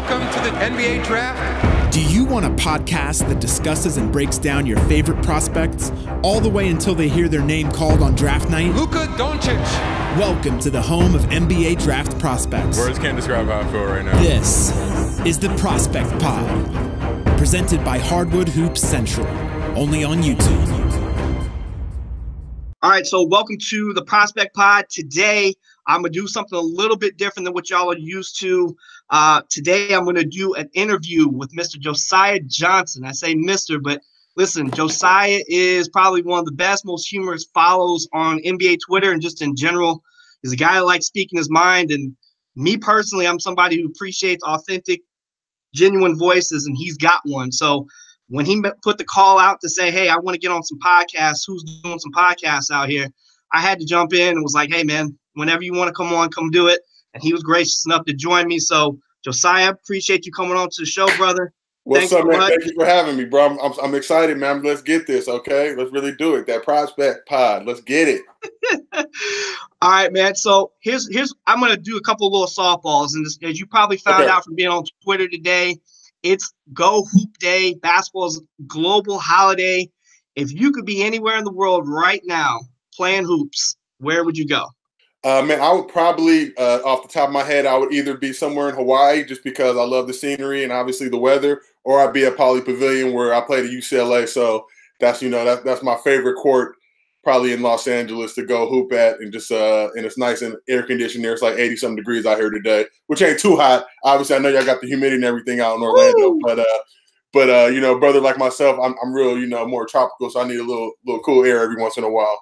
welcome to the NBA Draft. Do you want a podcast that discusses and breaks down your favorite prospects all the way until they hear their name called on draft night? Luka Doncic. Welcome to the home of NBA draft prospects. Words can't describe how I feel right now. This is the Prospect Pod, presented by Hardwood Hoops Central, only on YouTube. All right, so welcome to the Prospect Pod. Today, I'm gonna do something a little bit different than what y'all are used to. Uh, today, I'm gonna do an interview with Mr. Josiah Johnson. I say Mr., but listen, Josiah is probably one of the best, most humorous follows on NBA Twitter and just in general. He's a guy that likes speaking his mind. And me personally, I'm somebody who appreciates authentic, genuine voices, and he's got one. So when he put the call out to say, "Hey, I want to get on some podcasts. Who's doing some podcasts out here?" I had to jump in and was like, "Hey, man, whenever you want to come on, come do it." And he was gracious enough to join me. So, Josiah, appreciate you coming on to the show, brother. What's Thanks up, man? Thank you for having me, bro. I'm, I'm, I'm, excited, man. Let's get this, okay? Let's really do it. That prospect pod. Let's get it. All right, man. So here's here's I'm gonna do a couple little softballs, and as you probably found okay. out from being on Twitter today, it's Go Hoop Day, basketball's global holiday. If you could be anywhere in the world right now playing hoops, where would you go? Uh, man, I would probably, uh, off the top of my head, I would either be somewhere in Hawaii just because I love the scenery and obviously the weather, or I'd be at Poly Pavilion where I played at UCLA. So that's you know that, that's my favorite court probably in Los Angeles to go hoop at and just uh and it's nice and air conditioned there. It's like 80 something degrees out here today, which ain't too hot. Obviously, I know y'all got the humidity and everything out in Orlando, Woo! but uh but uh, you know, brother like myself, I'm I'm real, you know, more tropical, so I need a little little cool air every once in a while.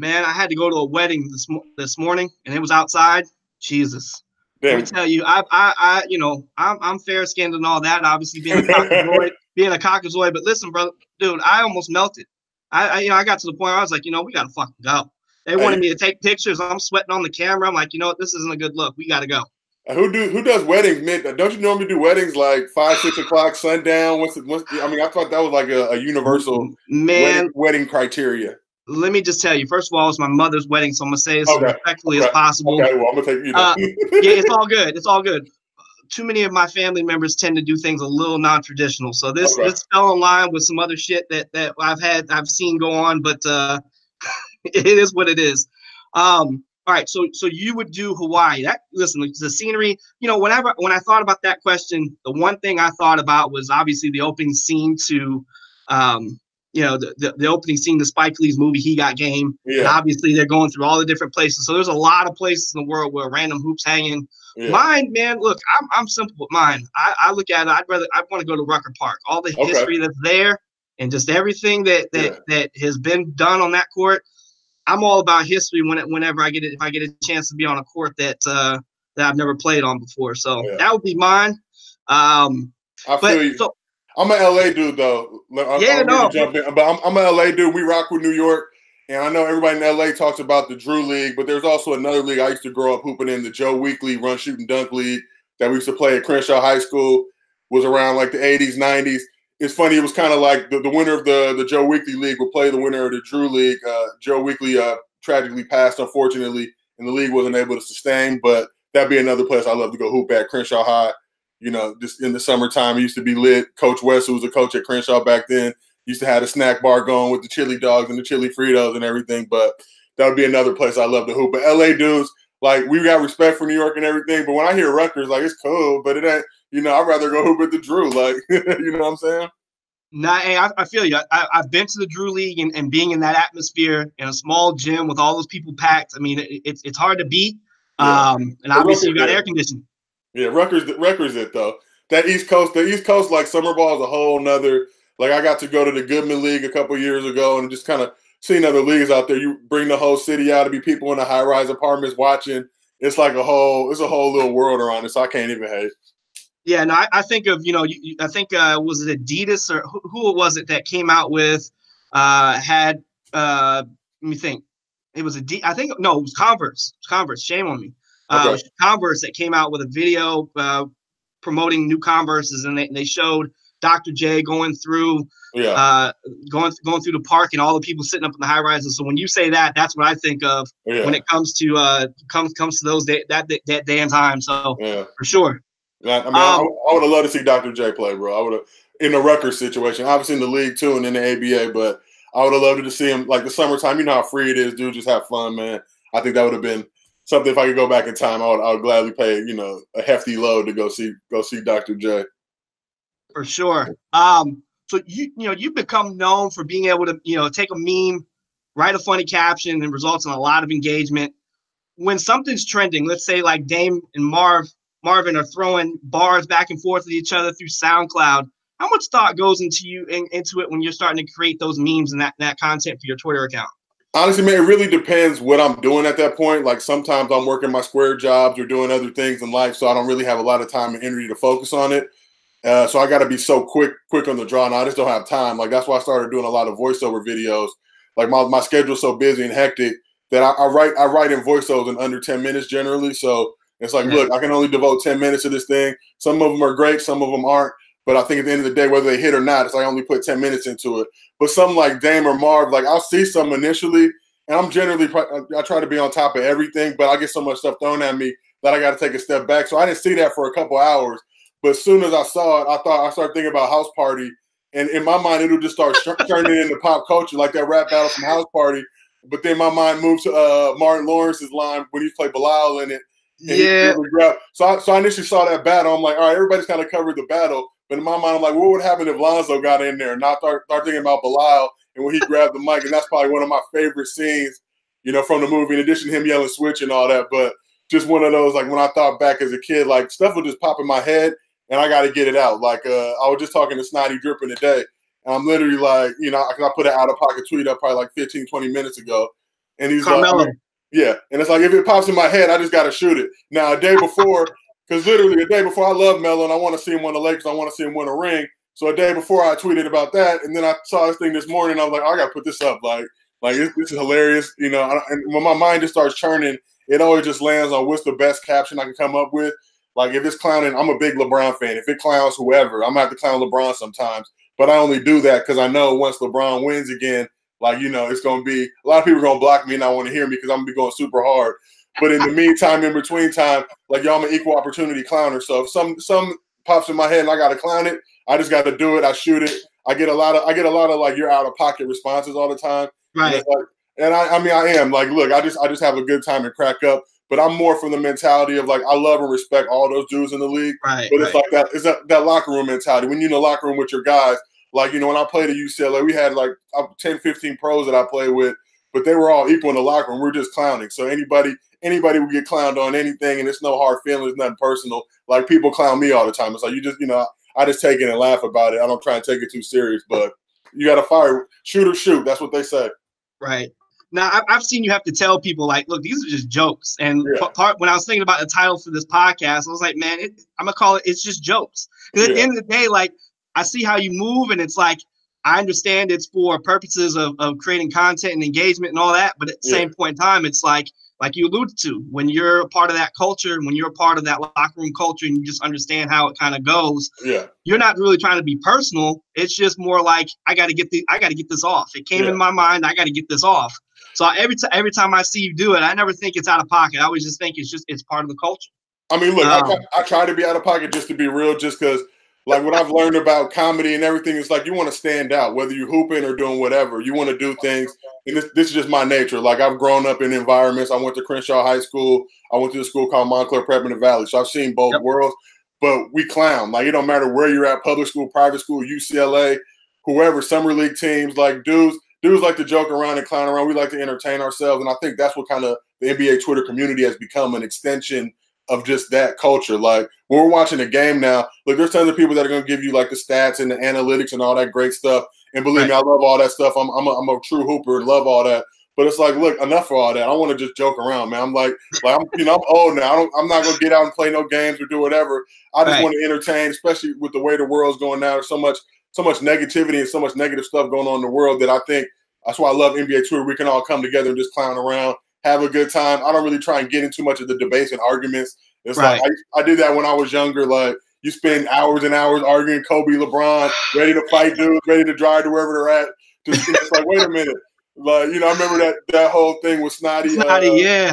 Man, I had to go to a wedding this this morning and it was outside. Jesus. Damn. Let me tell you, I, I, I, you know, I'm, I'm fair skinned and all that. Obviously, being a caucasoid, being a caucasoid. But listen, brother, dude, I almost melted. I, I, you know, I got to the point where I was like, you know, we gotta fucking go. They wanted me to take pictures. I'm sweating on the camera. I'm like, you know what, this isn't a good look. We gotta go. Uh, who do who does weddings? Mid? Don't you normally do weddings like five, six o'clock, sundown? What's, what's I mean, I thought that was like a, a universal man wedding, wedding, criteria. Let me just tell you. First of all, it's my mother's wedding, so I'm gonna say this okay. as respectfully okay. as possible. Okay, well, I'm gonna take you. Uh, yeah, it's all good. It's all good too many of my family members tend to do things a little non-traditional. So this okay. this fell in line with some other shit that that I've had I've seen go on, but uh, it is what it is. Um, all right, so so you would do Hawaii. That listen, the scenery. You know, whenever when I thought about that question, the one thing I thought about was obviously the opening scene to, um, you know, the, the, the opening scene the Spike Lee's movie He Got Game. Yeah. And obviously, they're going through all the different places. So there's a lot of places in the world where random hoops hanging. Yeah. Mine, man, look, I'm, I'm simple with mine. I, I look at it, I'd rather, I want to go to Rucker Park. All the okay. history that's there and just everything that, that, yeah. that has been done on that court. I'm all about history when it, whenever I get it, if I get a chance to be on a court that, uh, that I've never played on before. So that would be mine. Um, I but, feel you. So, I'm an LA dude though. I, yeah, no. Jump in, but I'm, I'm an LA dude. We rock with New York. And I know everybody in LA talks about the Drew League, but there's also another league I used to grow up hooping in, the Joe Weekly Run Shoot and Dunk League that we used to play at Crenshaw High School. Was around like the 80s, 90s. It's funny. It was kind of like the, the winner of the the Joe Weekly League would play the winner of the Drew League. Uh, Joe Weekly uh, tragically passed, unfortunately, and the league wasn't able to sustain. But that'd be another place I love to go hoop at Crenshaw High. You know, just in the summertime, it used to be lit. Coach West, who was a coach at Crenshaw back then, used to have a snack bar going with the chili dogs and the chili Fritos and everything. But that would be another place I love to hoop. But LA dudes, like we got respect for New York and everything. But when I hear Rucker's, like it's cool, but it ain't. You know, I'd rather go hoop at the Drew. Like, you know what I'm saying? Nah, hey, I, I feel you. I, have been to the Drew League and, and, being in that atmosphere in a small gym with all those people packed. I mean, it, it's it's hard to beat. Yeah. Um, and obviously you got air conditioning. Yeah, Rucker's, Rucker's, it though. That East Coast, the East Coast, like summer ball is a whole nother like I got to go to the Goodman League a couple years ago and just kind of seeing other leagues out there. You bring the whole city out to be people in the high rise apartments watching. It's like a whole it's a whole little world around it. So I can't even hate. Yeah, no, I, I think of you know you, I think uh, was it Adidas or who, who was it that came out with uh, had uh, let me think it was a D I think no it was Converse Converse shame on me uh. Converse that came out with a video uh, promoting new Converses and they, they showed Dr. J going through yeah. uh, going going through the park and all the people sitting up in the high rises. So when you say that, that's what I think of yeah. when it comes to uh comes comes to those day, that that day and time. So yeah. for sure. I, I mean, um, I, I would have loved to see Dr. J play, bro. I would have in the record situation, obviously in the league too, and in the ABA. But I would have loved to see him like the summertime. You know how free it is, dude. Just have fun, man. I think that would have been something. If I could go back in time, I would, I would gladly pay you know a hefty load to go see go see Dr. J. For sure. Um, so you you know you've become known for being able to you know take a meme, write a funny caption, and results in a lot of engagement. When something's trending, let's say like Dame and Marv Marvin are throwing bars back and forth at each other through SoundCloud. How much thought goes into you in, into it when you're starting to create those memes and that, that content for your Twitter account? Honestly, man, it really depends what I'm doing at that point. Like sometimes I'm working my square jobs or doing other things in life, so I don't really have a lot of time and energy to focus on it. Uh, so I got to be so quick, quick on the draw. And I just don't have time. Like that's why I started doing a lot of voiceover videos. Like my my schedule's so busy and hectic that I, I write I write in voiceovers in under ten minutes generally. So it's like, yeah. look, I can only devote 10 minutes to this thing. Some of them are great, some of them aren't. But I think at the end of the day, whether they hit or not, it's like I only put 10 minutes into it. But something like Dame or Marv, like I'll see some initially, and I'm generally, I try to be on top of everything, but I get so much stuff thrown at me that I got to take a step back. So I didn't see that for a couple hours. But as soon as I saw it, I thought I started thinking about House Party. And in my mind, it'll just start turning into pop culture, like that rap battle from House Party. But then my mind moved to uh, Martin Lawrence's line when he played Bilal in it yeah. So I, so I initially saw that battle. I'm like, all right, everybody's kind of covered the battle. But in my mind, I'm like, what would happen if Lonzo got in there? And I start, start thinking about Bilal and when he grabbed the mic. And that's probably one of my favorite scenes, you know, from the movie, in addition to him yelling switch and all that. But just one of those, like when I thought back as a kid, like stuff would just pop in my head and I got to get it out. Like uh, I was just talking to Snotty Drippin today. And I'm literally like, you know, I, I put an out of pocket tweet up probably like 15, 20 minutes ago. And he's Carmelo. like, yeah, and it's like if it pops in my head, I just got to shoot it. Now a day before, because literally a day before, I love Melo and I want to see him win the Lakers. I want to see him win a ring. So a day before, I tweeted about that, and then I saw this thing this morning. I was like, I got to put this up. Like, like this, this is hilarious, you know. And when my mind just starts churning, it always just lands on what's the best caption I can come up with. Like if it's clowning, I'm a big LeBron fan. If it clowns whoever, I'm gonna have to clown LeBron sometimes. But I only do that because I know once LeBron wins again, like, you know, it's to be a lot of people are to block me and I want to hear me because I'm to be going super hard. But in the meantime, in between time, like, y'all, I'm an equal opportunity clowner. So if some, some pops in my head and I got to clown it, I just got to do it. I shoot it. I get a lot of, I get a lot of like, you're out of pocket responses all the time. Right. And, like, and I, I mean, I am like, look, I just, I just have a good time and crack up. But I'm more from the mentality of like I love and respect all those dudes in the league. Right. But it's right. like that, it's that, that locker room mentality. When you're in the locker room with your guys, like, you know, when I played at UCLA, we had like uh, 10, 15 pros that I played with, but they were all equal in the locker room. We are just clowning. So anybody anybody would get clowned on anything, and it's no hard feelings, nothing personal. Like people clown me all the time. It's like you just, you know, I just take it and laugh about it. I don't try and take it too serious, but you got to fire, shoot or shoot. That's what they say. Right. Now I've seen you have to tell people like, look, these are just jokes. And yeah. part when I was thinking about the title for this podcast, I was like, man, it, I'm gonna call it. It's just jokes. Because at yeah. the end of the day, like I see how you move, and it's like I understand it's for purposes of, of creating content and engagement and all that, but at the yeah. same point in time, it's like like you alluded to, when you're a part of that culture, when you're a part of that locker room culture, and you just understand how it kind of goes. Yeah, you're not really trying to be personal. It's just more like I got to get the I got to get this off. It came yeah. in my mind. I got to get this off. So every time every time I see you do it, I never think it's out of pocket. I always just think it's just it's part of the culture. I mean, look, um, I, I try to be out of pocket just to be real, just because like what I've learned about comedy and everything is like you want to stand out, whether you're hooping or doing whatever. You want to do things, and this, this is just my nature. Like I've grown up in environments. I went to Crenshaw High School. I went to a school called Montclair Prep in the Valley, so I've seen both yep. worlds. But we clown. Like it don't matter where you're at, public school, private school, UCLA, whoever, summer league teams. Like dudes, dudes like to joke around and clown around. We like to entertain ourselves, and I think that's what kind of the NBA Twitter community has become an extension of just that culture. Like when we're watching a game now, look, there's tons of people that are going to give you like the stats and the analytics and all that great stuff. And believe right. me, I love all that stuff. I'm I'm a, I'm a true hooper and love all that. But it's like, look, enough for all that. I want to just joke around, man. I'm like, like I'm, you know, I'm old now. I don't, I'm not gonna get out and play no games or do whatever. I just right. want to entertain, especially with the way the world's going now. There's so much, so much negativity and so much negative stuff going on in the world that I think that's why I love NBA Tour. We can all come together and just clown around, have a good time. I don't really try and get into much of the debates and arguments it's right. like I, I, did that when I was younger. Like you spend hours and hours arguing Kobe, LeBron, ready to fight dudes, ready to drive to wherever they're at. Just it's like, wait a minute. Like, you know, I remember that that whole thing with Snotty. Snotty, uh, yeah.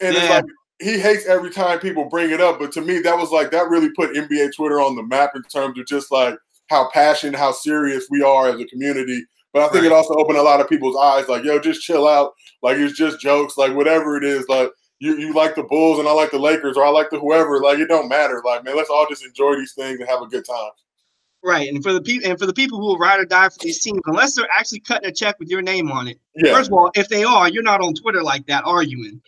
And yeah. it's like he hates every time people bring it up. But to me, that was like that really put NBA Twitter on the map in terms of just like how passionate, how serious we are as a community. But I think right. it also opened a lot of people's eyes, like, yo, just chill out. Like it's just jokes, like whatever it is, like you, you like the Bulls and I like the Lakers or I like the whoever, like it don't matter. Like, man, let's all just enjoy these things and have a good time. Right, and for the people and for the people who will ride or die for these teams, unless they're actually cutting a check with your name on it. Yeah. First of all, if they are, you're not on Twitter like that arguing.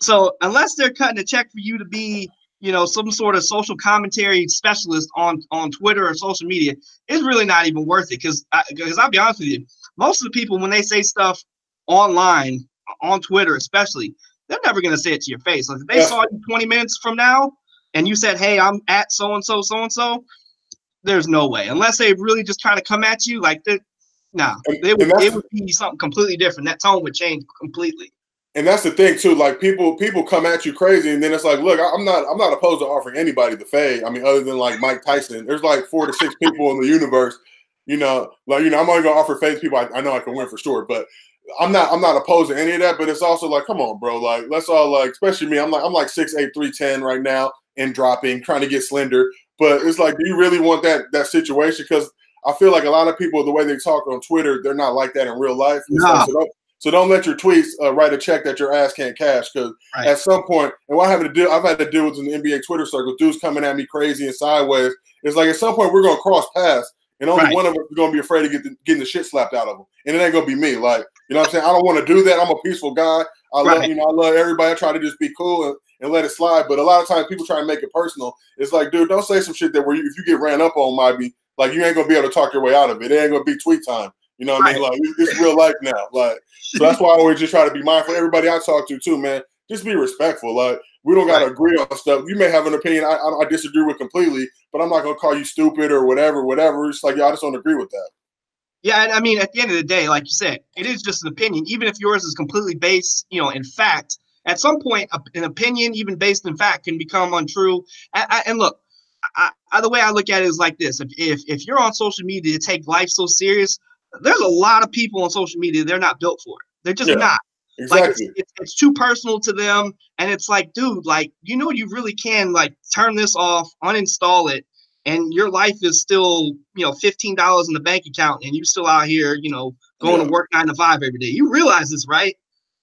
So unless they're cutting a check for you to be, you know, some sort of social commentary specialist on on Twitter or social media, it's really not even worth it. Because because I'll be honest with you, most of the people when they say stuff online on Twitter, especially, they're never gonna say it to your face. Like if they yeah. saw you 20 minutes from now and you said, "Hey, I'm at so and so, so and so," there's no way unless they really just trying to come at you like that. Nah, it would, it would be something completely different. That tone would change completely and that's the thing too. Like people, people come at you crazy, and then it's like, look, I'm not, I'm not opposed to offering anybody the fade. I mean, other than like Mike Tyson, there's like four to six people in the universe. You know, like you know, I'm only gonna offer fade people. I, I know I can win for sure, but I'm not, I'm not opposed to any of that. But it's also like, come on, bro. Like let's all like, especially me. I'm like, I'm like six eight three ten right now and dropping, trying to get slender. But it's like, do you really want that that situation? Because I feel like a lot of people, the way they talk on Twitter, they're not like that in real life. No. So so don't let your tweets uh, write a check that your ass can't cash because right. at some point, and what I'm having to do, I've had to deal with in the NBA Twitter circle, dudes coming at me crazy and sideways. It's like at some point we're gonna cross paths, and only right. one of us is gonna be afraid of get the, getting the shit slapped out of them, and it ain't gonna be me. Like you know what I'm saying? I don't want to do that. I'm a peaceful guy. I right. love you know I love everybody. I try to just be cool and, and let it slide. But a lot of times people try to make it personal. It's like, dude, don't say some shit that where you, if you get ran up on, might be like you ain't gonna be able to talk your way out of it. It ain't gonna be tweet time. You know what right. I mean? Like it's real life now. Like so that's why I always just try to be mindful. Everybody I talk to too, man, just be respectful. Like we don't gotta agree on stuff. You may have an opinion I, I, I, disagree with completely, but I'm not gonna call you stupid or whatever, whatever. It's like yeah, I just don't agree with that. Yeah, and I mean, at the end of the day, like you said, it is just an opinion. Even if yours is completely based, you know, in fact, at some point, an opinion, even based in fact, can become untrue. And, and look, I, I, the way I look at it is like this: if, if if you're on social media to take life so serious, there's a lot of people on social media they're not built for it. They're just yeah, not. Exactly. Like it's, it's, it's, too personal to them, and it's like, dude, like you know, you really can like turn this off, uninstall it, and your life is still, you know, fifteen dollars in the bank account, and you're still out here, you know, going yeah. to work nine to five every day. You realize this, right?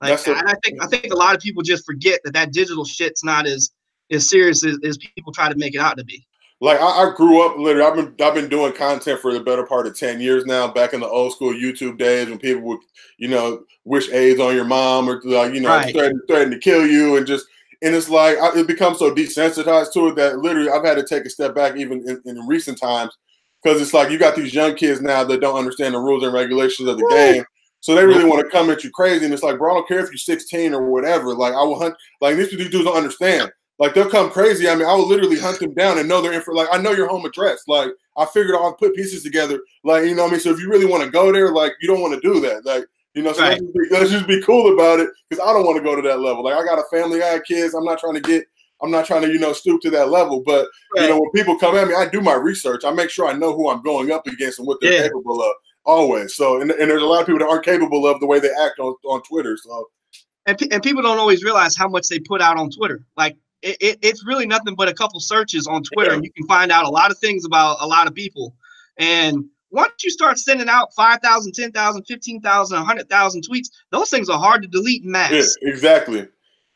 Like, I think I think a lot of people just forget that that digital shit's not as as serious as, as people try to make it out to be like I, I, grew up literally. I've been I've been doing content for the better part of ten years now. Back in the old school YouTube days when people would, you know, wish AIDS on your mom or like you know right. threaten, threaten to kill you and just and it's like I, it becomes so desensitized to it that literally I've had to take a step back even in, in recent times because it's like you got these young kids now that don't understand the rules and regulations of the game. So they really want to come at you crazy, and it's like, bro, I don't care if you're 16 or whatever. Like I will hunt. Like these dudes don't understand. Like they'll come crazy. I mean, I will literally hunt them down and know their info. Like I know your home address. Like I figured I'll put pieces together. Like you know what I mean. So if you really want to go there, like you don't want to do that. Like you know, so right. let's, just be, let's, just be, cool about it because I don't want to go to that level. Like I got a family, I have kids. I'm not trying to get. I'm not trying to you know stoop to that level. But right. you know, when people come at me, I do my research. I make sure I know who I'm going up against and what they're yeah. capable of. Always. So and, and there's a lot of people that aren't capable of the way they act on on Twitter. So. And, and people don't always realize how much they put out on Twitter. Like it, it, it's really nothing but a couple searches on Twitter, and you can find out a lot of things about a lot of people. And once you start sending out 5,000, 10,000, 15,000, 100,000 tweets, those things are hard to delete in mass. Yeah, exactly.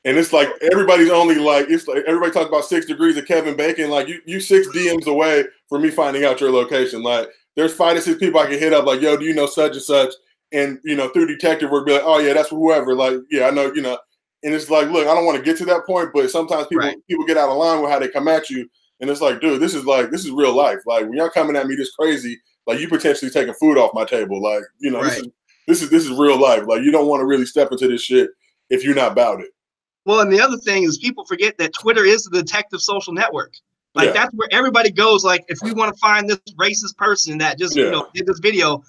And it's like everybody's only like it's like everybody talks about six degrees of Kevin Bacon. Like you, you six DMs away from me finding out your location. Like there's five to six people I can hit up. Like yo, do you know such and such? And you know through detective work, be like, oh yeah, that's whoever. Like yeah, I know. You know, and it's like, look, I don't want to get to that point, but sometimes people right. people get out of line with how they come at you, and it's like, dude, this is like this is real life. Like when y'all coming at me this crazy, like you potentially taking food off my table. Like you know, right. this is this is this is real life. Like you don't want to really step into this shit if you're not about it. Well, and the other thing is people forget that Twitter is the detective social network. Like yeah. that's where everybody goes. Like if we want to find this racist person that just yeah. you know did this video,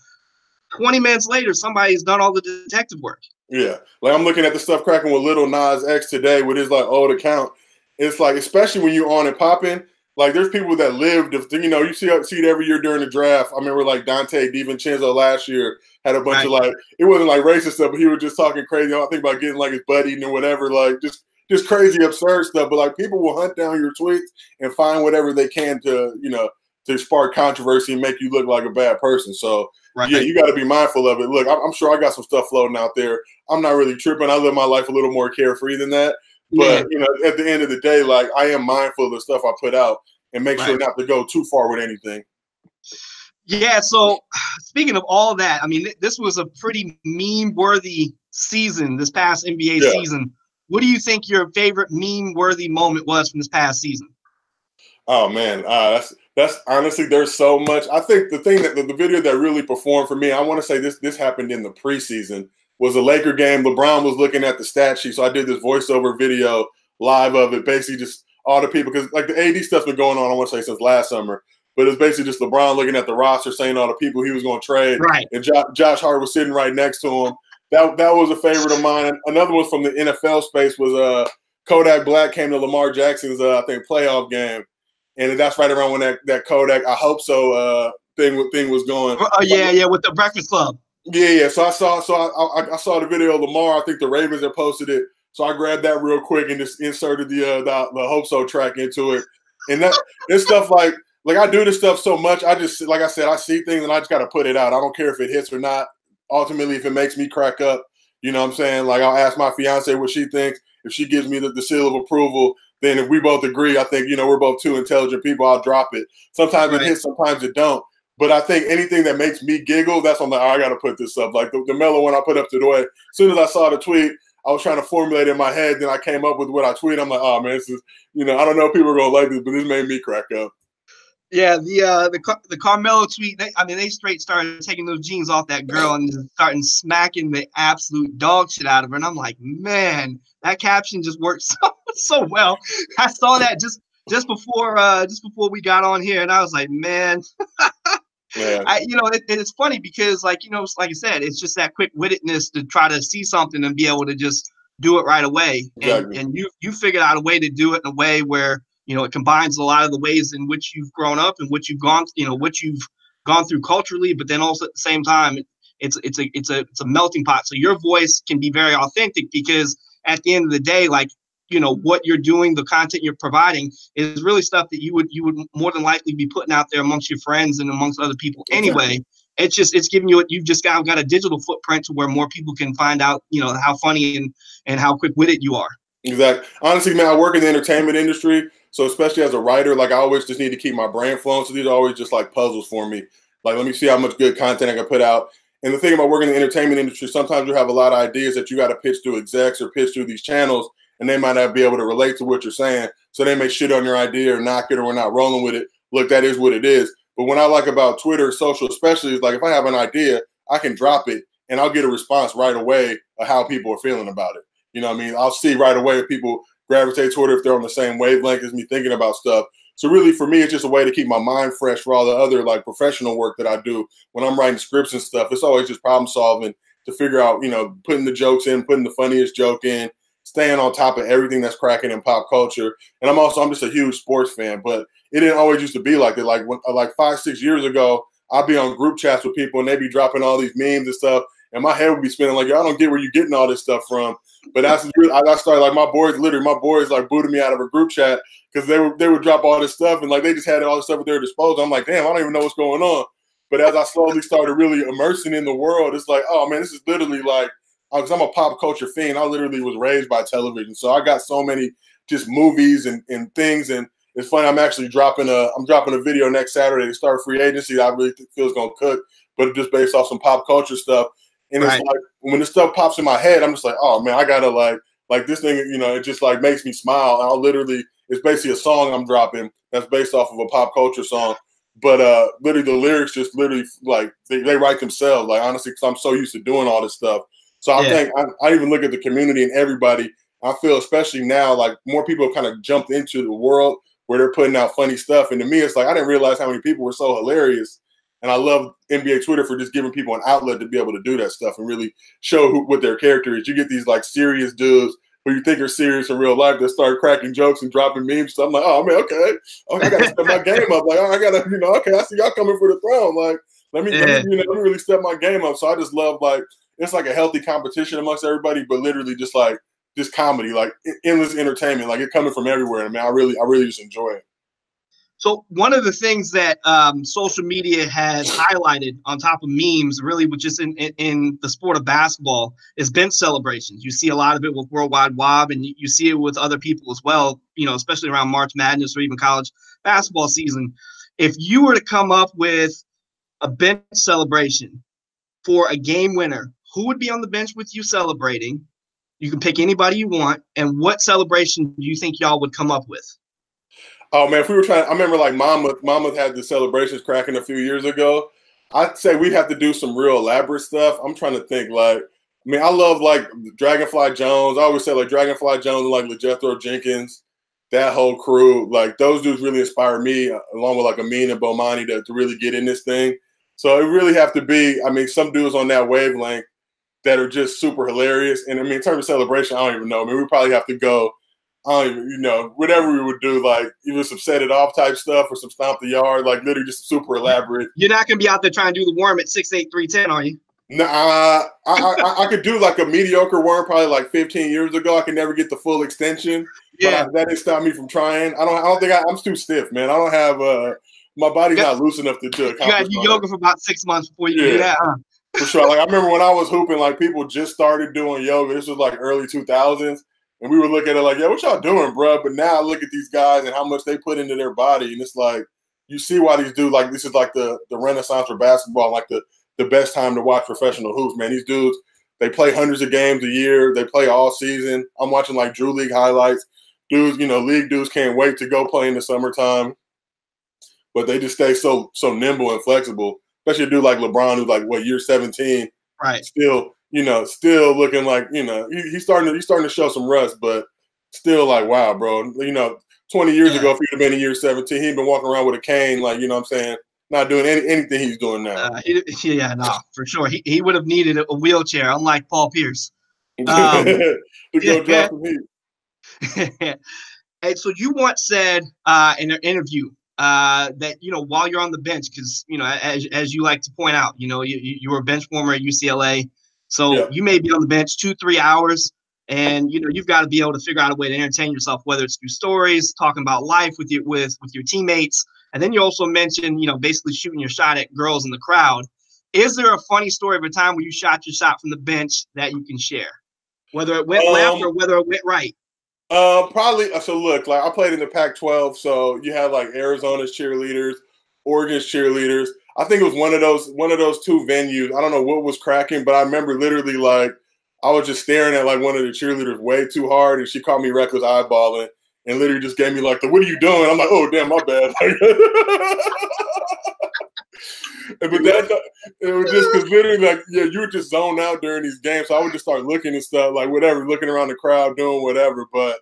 20 minutes later, somebody's done all the detective work. Yeah, like I'm looking at the stuff cracking with Lil Nas X today with his like old account. It's like, especially when you're on and popping, like there's people that lived. You know, you see see it every year during the draft. I remember like Donte DiVincenzo last year had a bunch right. of like it wasn't like racist stuff, but he was just talking crazy. I think about getting like his buddy and whatever, like just just crazy, absurd stuff. But like people will hunt down your tweets and find whatever they can to, you know, to spark controversy and make you look like a bad person. So right. yeah, you got to be mindful of it. Look, I'm, I'm, sure I got some stuff floating out there. I'm not really tripping. I live my life a little more carefree than that. But yeah. you know, at the end of the day, like I am mindful of the stuff I put out and make right. sure not to go too far with anything. Yeah. So speaking of all that, I mean, this was a pretty meme-worthy season. This past NBA yeah. season. What do you think your favorite meme-worthy moment was from this past season? Oh man, uh, that's that's honestly there's so much. I think the thing that the, the video that really performed for me, I want to say this this happened in the preseason was a Laker game. LeBron was looking at the stat sheet, so I did this voiceover video live of it, basically just all the people because like the AD stuff's been going on. I want to say since last summer, but it's basically just LeBron looking at the roster, saying all the people he was going to trade, right? And jo- Josh Hart was sitting right next to him. That that was a favorite of mine. Another one from the NFL space was uh Kodak Black came to Lamar Jackson's uh, I think playoff game, and that's right around when that, that Kodak I hope so uh thing thing was going. Oh yeah, yeah, with the Breakfast Club. Yeah, yeah. So I saw, so I, I, I, saw the video of Lamar. I think the Ravens had posted it. So I grabbed that real quick and just inserted the uh, the, the Hope So track into it. And that this stuff like like I do this stuff so much. I just like I said, I see things and I just got to put it out. I don't care if it hits or not. Ultimately, if it makes me crack up, you know what I'm saying? Like I'll ask my fiance what she thinks. If she gives me the, the seal of approval, then if we both agree, I think you know we're both two intelligent people. I'll drop it. Sometimes right. it hits, sometimes it don't. But I think anything that makes me giggle, that's on the. Oh, I got to put this up. Like the, the Melo one I put up today. As soon as I saw the tweet, I was trying to formulate in my head. Then I came up with what I tweeted. I'm like, oh man, this is you know I don't know if people are gonna like this, but this made me crack up. Yeah, the uh, the the Carmelo tweet. They, I mean, they straight started taking those jeans off that girl and starting smacking the absolute dog shit out of her. And I'm like, man, that caption just worked so so well. I saw that just just before uh just before we got on here, and I was like, man. Yeah. I, you know, it, it's funny because, like, you know, like I said, it's just that quick wittedness to try to see something and be able to just do it right away. Exactly. And, and you you figured out a way to do it in a way where you know it combines a lot of the ways in which you've grown up and which you've gone, you know, what you've gone through culturally, but then also at the same time, it's it's a it's a it's a melting pot. So your voice can be very authentic because at the end of the day, like you know what you're doing the content you're providing is really stuff that you would you would more than likely be putting out there amongst your friends and amongst other people anyway. It's just it's giving you you've just got, got a digital footprint to where more people can find out you know how funny and and how quick-witted you are. Exactly honestly man i work in the entertainment industry so especially as a writer like i always just need to keep my brain flowing so these are always just like puzzles for me like let me see how much good content i can put out and the thing about working in the entertainment industry sometimes you have a lot of ideas that you got to pitch to execs or pitch through these channels and they might not be able to relate to what you're saying. So they may shit on your idea or knock it or we're not rolling with it. Look, that is what it is. But what I like about Twitter, social especially, is like if I have an idea, I can drop it and I'll get a response right away of how people are feeling about it. You know what I mean? I'll see right away if people gravitate toward it, if they're on the same wavelength as me thinking about stuff. So really for me, it's just a way to keep my mind fresh for all the other like professional work that I do. When I'm writing scripts and stuff, it's always just problem solving to figure out, you know, putting the jokes in, putting the funniest joke in, staying on top of everything that's cracking in pop culture. And I'm also I'm just a huge sports fan, but it didn't always used to be like it. Like when, like five six years ago, I'd be on group chats with people and they'd be dropping all these memes and stuff, and my head would be spinning like I don't get where you're getting all this stuff from. But that's I started like my boys literally my boys like booted me out of a group chat because they would they would drop all this stuff and like they just had all this stuff at their disposal. I'm like, damn, I don't even know what's going on. But as I slowly started really immersing in the world, it's like, oh man, this is literally like because I'm a pop culture fiend. I literally was raised by television, so I got so many just movies and, and things. And it's funny. I'm actually dropping a I'm dropping a video next Saturday to start free agency. That I really feel is gonna cook, but just based off some pop culture stuff. And right. it's like when this stuff pops in my head, I'm just like, oh man, I gotta like like this thing. You know, it just like makes me smile. And I'll literally it's basically a song I'm dropping that's based off of a pop culture song. But uh, literally the lyrics just literally like they, they write themselves. Like honestly, because I'm so used to doing all this stuff so I yeah. think I, I, even look at the community and everybody. I feel especially now like more people have kind of jumped into the world where they're putting out funny stuff. And to me, it's like I didn't realize how many people were so hilarious. And I love NBA Twitter for just giving people an outlet to be able to do that stuff and really show who, what their character is. You get these like serious dudes who you think are serious in real life that start cracking jokes and dropping memes. So I'm like, oh man, okay, okay I gotta step my game up. Like, oh, I gotta, you know, okay, I see y'all coming for the throne. Like, let me, yeah. let me, you know, let me really step my game up. So I just love like it's like a healthy competition amongst everybody, but literally just like just comedy, like endless entertainment, like it coming from everywhere. I mean, I really, I really just enjoy it. So one of the things that um, social media has highlighted on top of memes, really, with just in, in, in, the sport of basketball, is bench celebrations. You see a lot of it with Worldwide Wob, and you, you see it with other people as well. You know, especially around March Madness or even college basketball season. If you were to come up with a bench celebration for a game winner, who would be on the bench with you celebrating? You can pick anybody you want, and what celebration do you think y'all would come up with? Oh man, if we were trying, I remember like Mama, Mama had the celebrations cracking a few years ago. I'd say we'd have to do some real elaborate stuff. I'm trying to think like, I mean, I love like Dragonfly Jones. I always say like Dragonfly Jones and like LeJethro Jenkins, that whole crew. Like those dudes really inspire me, uh, along with like Amin and Bomani, to, to really get in this thing. So it really have to be. I mean, some dudes on that wavelength that are just super hilarious. And I mean, in terms of celebration, I don't even know. I mean, we probably have to go I don't even, you know, whatever we would do, like even some set it off type stuff or some stomp the yard, like literally just super elaborate. You're not gonna be out there trying to do the worm at six eight three ten, are you? Nah, I, I, I could do like a mediocre worm probably like 15 years ago. I could never get the full extension. Yeah, that didn't stop me from trying. I don't. I don't think I, am too stiff, man. I don't have. uh My body's not loose enough to do. You got to yoga for about six months before you yeah. do that. Huh? For sure. Like I remember when I was hooping, like people just started doing yoga. This was like early 2000s and we would look at it like, yeah, what y'all doing, bro? But now I look at these guys and how much they put into their body, and it's like you see why these dudes like this is like the the renaissance for basketball, like the the best time to watch professional hoops, man. These dudes they play hundreds of games a year, they play all season. I'm watching like Drew League highlights. Dudes, you know, league dudes can't wait to go play in the summertime, but they just stay so so nimble and flexible. Especially a dude like LeBron, who's like what year 17, right? Still you know, still looking like, you know, he, he's starting to he's starting to show some rust, but still like, wow, bro. You know, 20 years yeah. ago, if he'd have been in year 17, he'd been walking around with a cane, like, you know what I'm saying? Not doing any, anything he's doing now. Uh, he, yeah, no, for sure. He, he would have needed a wheelchair, unlike Paul Pierce. Um, to go yeah. And so you once said uh, in an interview uh, that you know while you're on the bench, because you know as, as you like to point out, you know you, you were a bench warmer at UCLA. So yeah. you may be on the bench two, three hours, and you know you've got to be able to figure out a way to entertain yourself, whether it's through stories, talking about life with your with with your teammates, and then you also mentioned you know basically shooting your shot at girls in the crowd. Is there a funny story of a time where you shot your shot from the bench that you can share, whether it went um, left or whether it went right? Uh, probably. Uh, so look, like I played in the Pac-12, so you had like Arizona's cheerleaders, Oregon's cheerleaders. I think it was one of those one of those two venues. I don't know what was cracking, but I remember literally like I was just staring at like one of the cheerleaders way too hard, and she called me reckless eyeballing, and literally just gave me like the "What are you doing?" I'm like, "Oh damn, my bad." but that it was just because literally like yeah, you would just zone out during these games, so I would just start looking and stuff like whatever, looking around the crowd, doing whatever. But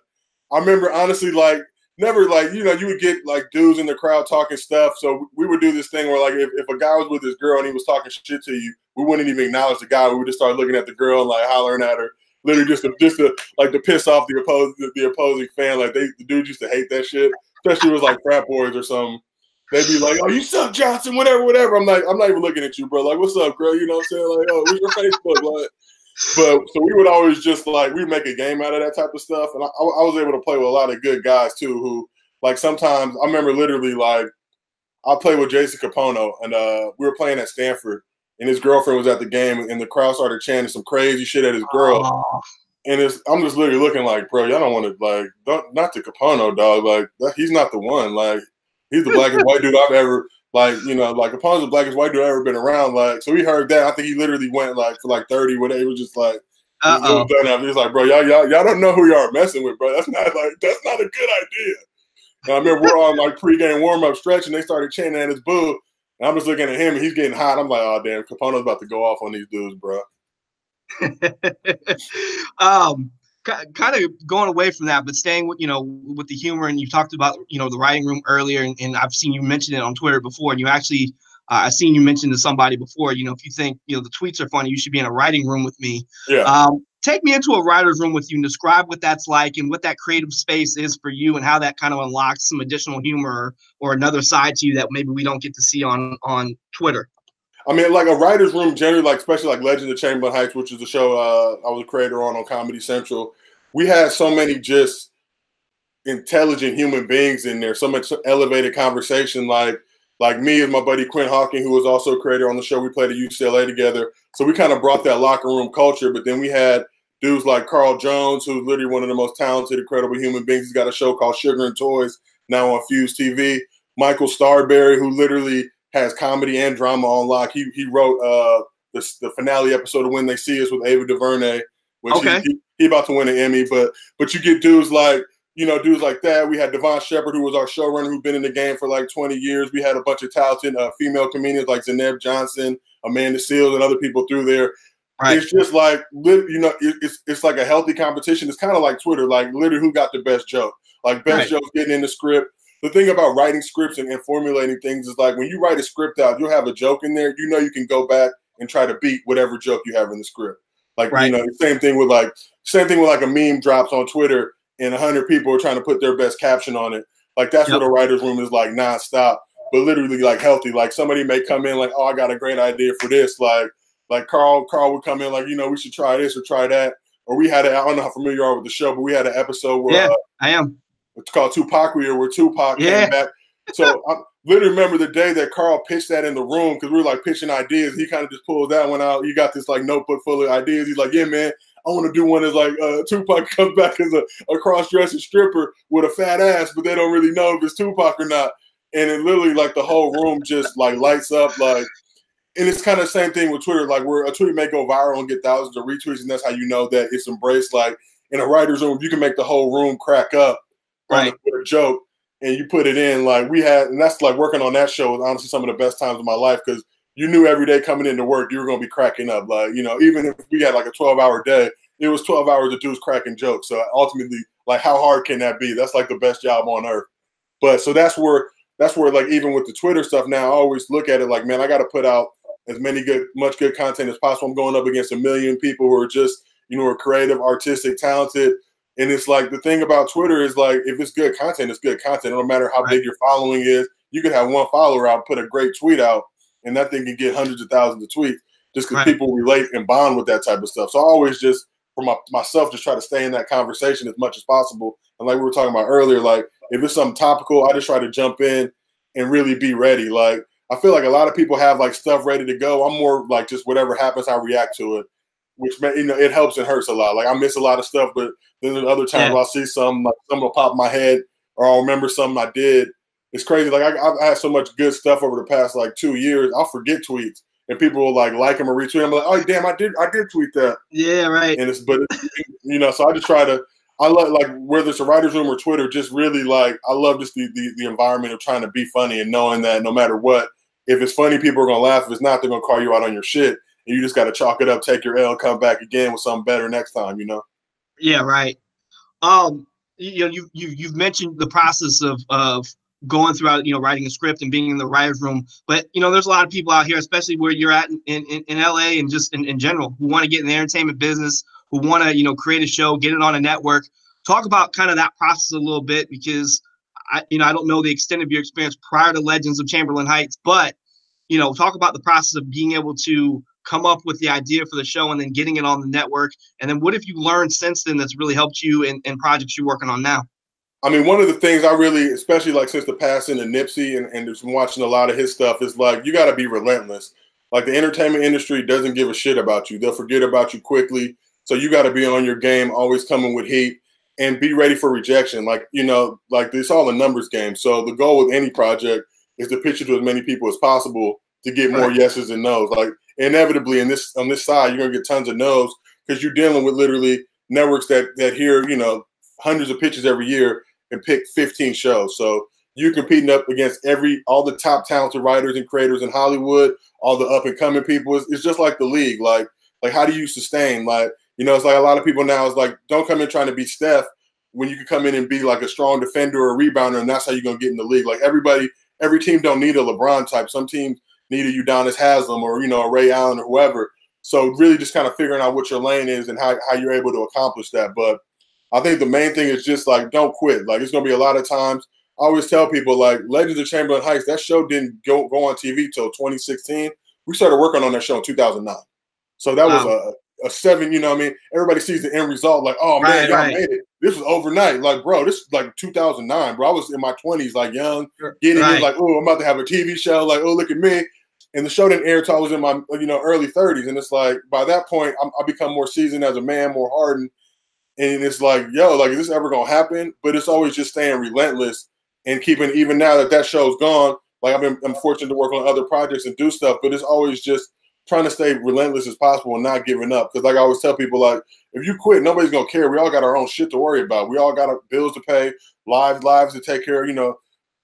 I remember honestly like never like you know you would get like dudes in the crowd talking stuff. So we would do this thing where like if, if a guy was with his girl and he was talking shit to you, we wouldn't even acknowledge the guy. We would just start looking at the girl and like hollering at her, literally just to just to like to piss off the opposing the, the opposing fan. Like they the dudes used to hate that shit, especially with like frat boys or something. They'd be like, "Oh, you suck, Johnson," whatever, whatever. I'm like, I'm not even looking at you, bro. Like, what's up, girl? You know what I'm saying? Like, oh, what's your Facebook? Like, but so we would always just like we make a game out of that type of stuff, and I, I was able to play with a lot of good guys too, who like sometimes I remember literally like I played with Jason Kapono, and uh, we were playing at Stanford and his girlfriend was at the game and the crowd started chanting some crazy shit at his girl. Oh. And it's I'm just literally looking like, bro, y'all don't want to like don't not to Kapono, dog. Like he's not the one. Like he's the blackest white dude I've ever like, you know, like Kapono's the blackest white dude I've ever been around. Like, so he heard that. I think he literally went like for like 30 when it was just like uh He's like, bro, y'all, y'all, y'all don't know who y'all are messing with, bro. That's not like that's not a good idea. And I remember we're on like pregame warm up stretch, and they started chanting at his boo. And I'm just looking at him, and he's getting hot. I'm like, oh damn, Capone's about to go off on these dudes, bro. um, kind of going away from that, but staying with you know with the humor, and you talked about you know the writing room earlier, and, and I've seen you mention it on Twitter before, and you actually. Uh, I've seen you mention to somebody before, you know, if you think, you know, the tweets are funny, you should be in a writing room with me. Yeah. Um, take me into a writer's room with you and describe what that's like and what that creative space is for you and how that kind of unlocks some additional humor or another side to you that maybe we don't get to see on on Twitter. I mean, like a writer's room, generally, like especially like Legends of Chamberlain Heights, which is the show uh, I was a creator on on Comedy Central. We had so many just intelligent human beings in there, so much elevated conversation. Like like me and my buddy Quinn Hawking, who was also a creator on the show. We played at UCLA together, so we kind of brought that locker room culture. But then we had dudes like Carl Jones, who's literally one of the most talented, incredible human beings. He's got a show called Sugar and Toys now on Fuse TV. Michael Starrbury, who literally has comedy and drama on lock. He he wrote uh the, the finale episode of When They See Us with Ava DuVernay, which okay. he, he, about to win an Emmy. But but you get dudes like you know, dudes like that. We had Devon Shepard, who was our showrunner, who'd been in the game for like 20 years. We had a bunch of talented uh, female comedians like Zainab Johnson, Amanda Seales, and other people through there. Right. It's just like you know, it's it's like a healthy competition. It's kind of like Twitter, like literally who got the best joke, like best right. jokes getting in the script. The thing about writing scripts and, and formulating things is like when you write a script out, you'll have a joke in there. You know, you can go back and try to beat whatever joke you have in the script. Like right. you know, the same thing with like same thing with like a meme drops on Twitter and hundred people are trying to put their best caption on it. Like that's yep. what a writer's room is like nonstop, but literally like healthy. Like somebody may come in like, oh, I got a great idea for this. Like like Carl Carl would come in like, you know, we should try this or try that. Or we had a, I don't know how familiar you are with the show, but we had an episode where yeah, uh, I am. It's called Tupac where Tupac yeah. came back. So I literally remember the day that Carl pitched that in the room because we were like pitching ideas. He kind of just pulled that one out. He got this like notebook full of ideas. He's like, yeah, man, I want to do one as like uh, Tupac comes back as a, a cross-dressing stripper with a fat ass, but they don't really know if it's Tupac or not. And it literally like the whole room just like lights up like and it's kind of the same thing with Twitter. Like where a tweet may go viral and get thousands of retweets, and that's how you know that it's embraced. Like in a writer's room, you can make the whole room crack up right. on a joke, and you put it in. Like we had, and that's like working on that show was honestly some of the best times of my life because you knew every day coming into work you were going to be cracking up. Like, you know, even if we had like a 12 hour day, it was 12 hours of dudes cracking jokes. So ultimately, like, how hard can that be? That's like the best job on earth. But so that's where, that's where, like, even with the Twitter stuff now, I always look at it like, man, I got to put out as many good, much good content as possible. I'm going up against a million people who are just, you know, are creative, artistic, talented. And it's like the thing about Twitter is like, if it's good content, it's good content. No matter how big your following is, you could have one follower out, put a great tweet out, and that thing can get hundreds of thousands of tweets just because right. people relate and bond with that type of stuff. So I always just for my, myself just try to stay in that conversation as much as possible. And like we were talking about earlier, like if it's something topical, I just try to jump in and really be ready. Like I feel like a lot of people have like stuff ready to go. I'm more like just whatever happens, I react to it, which may, you know it helps and hurts a lot. Like I miss a lot of stuff, but then there's other times yeah. I'll see some like something will pop in my head or I'll remember something I did it's crazy. Like I, have had so much good stuff over the past like two years. I'll forget tweets, and people will like like them or retweet. I'm like, oh damn, I did, I did tweet that. Yeah, right. And it's but it's, you know, so I just try to. I love like whether it's a writer's room or Twitter, just really like I love just the, the the environment of trying to be funny and knowing that no matter what, if it's funny, people are gonna laugh. If it's not, they're gonna call you out on your shit, and you just got to chalk it up, take your L, come back again with something better next time. You know. Yeah. Right. Um. You know, you you you've mentioned the process of of going throughout, you know, writing a script and being in the writer's room. But, you know, there's a lot of people out here, especially where you're at in, in, in LA and just in, in general, who want to get in the entertainment business, who want to, you know, create a show, get it on a network. Talk about kind of that process a little bit because I, you know, I don't know the extent of your experience prior to Legends of Chamberlain Heights, but, you know, talk about the process of being able to come up with the idea for the show and then getting it on the network. And then what have you learned since then that's really helped you in, in projects you're working on now? I mean, one of the things I really, especially like since the passing of Nipsey and, and just watching a lot of his stuff, is like you got to be relentless. Like the entertainment industry doesn't give a shit about you; they'll forget about you quickly. So you got to be on your game, always coming with heat, and be ready for rejection. Like you know, like it's all a numbers game. So the goal with any project is to pitch it to as many people as possible to get more yeses and nos. Like inevitably, in this on this side, you're gonna get tons of nos because you're dealing with literally networks that that hear you know hundreds of pitches every year and pick 15 shows. So you're competing up against every all the top talented writers and creators in Hollywood, all the up and coming people. It's, it's, just like the league. Like like how do you sustain? Like you know, it's like a lot of people now is like don't come in trying to be Steph when you can come in and be like a strong defender or a rebounder, and that's how you're gonna get in the league. Like everybody, every team don't need a LeBron type. Some teams need a Udonis Haslem or you know a Ray Allen or whoever. So really, just kind of figuring out what your lane is and how, how you're able to accomplish that. But I think the main thing is just like don't quit. Like it's gonna be a lot of times. I always tell people like Legends of Chamberlain Heights. That show didn't go go on TV till 2016. We started working on that show in 2009. So that wow. was a a seven, you know what I mean? Everybody sees the end result, like, oh man, right, y'all right. made it. This was overnight. Like, bro, this is like 2009, bro. I was in my 20s, like young, getting right. like, oh, I'm about to have a TV show. Like, oh, look at me. And the show didn't air until I was in my, you know, early 30s. And it's like, by that point, I'm, I become more seasoned as a man, more hardened. And it's like, yo, like, is this ever going to happen? But it's always just staying relentless and keeping, even now that that show's gone, like, I've been, I'm fortunate to work on other projects and do stuff, but it's always just, trying to stay relentless as possible and not giving up. Because like I always tell people, like if you quit, nobody's gonna care. We all got our own shit to worry about. We all got bills to pay, lives, lives to take care of. You know,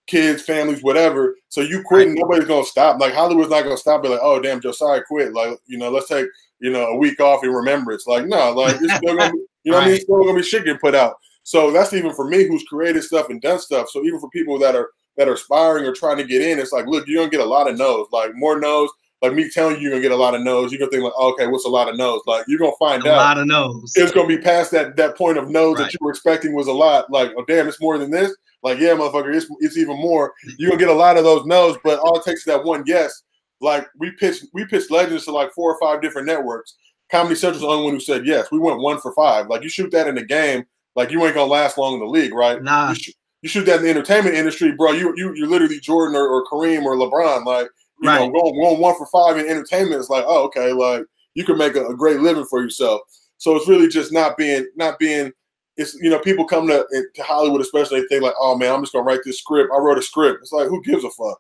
kids, families, whatever. So you quit, nobody's gonna stop. Like Hollywood's not gonna stop. Be like, oh damn, Josiah quit. Like you know, let's take you know a week off in remembrance. Like no, like it's still gonna be, you know right. what I mean. Still gonna be shit getting put out. So that's even for me who's created stuff and done stuff. So even for people that are that are aspiring or trying to get in, it's like, look, you're gonna get a lot of no's, like more no's like me telling you you're gonna get a lot of no's, you're gonna think like, oh, okay, what's a lot of no's? Like you're gonna find a out a lot of no's. It's gonna be past that that point of no's right. that you were expecting was a lot. Like, oh damn, it's more than this. Like, yeah, motherfucker, it's it's even more. You're gonna get a lot of those no's, but all it takes is that one yes. Like we pitched we pitched legends to like four or five different networks. Comedy Central's the only one who said yes. We went one for five. Like you shoot that in the game, like you ain't gonna last long in the league, right? Nah. You, sh- you shoot that in the entertainment industry, bro. You you you're literally Jordan or, or Kareem or LeBron. Like you right. know, going, going one for five in entertainment is like, oh, okay, like you can make a, a, great living for yourself. So it's really just not being, not being. It's you know, people come to, to Hollywood, especially they think like, oh man, I'm just gonna write this script. I wrote a script. It's like, who gives a fuck?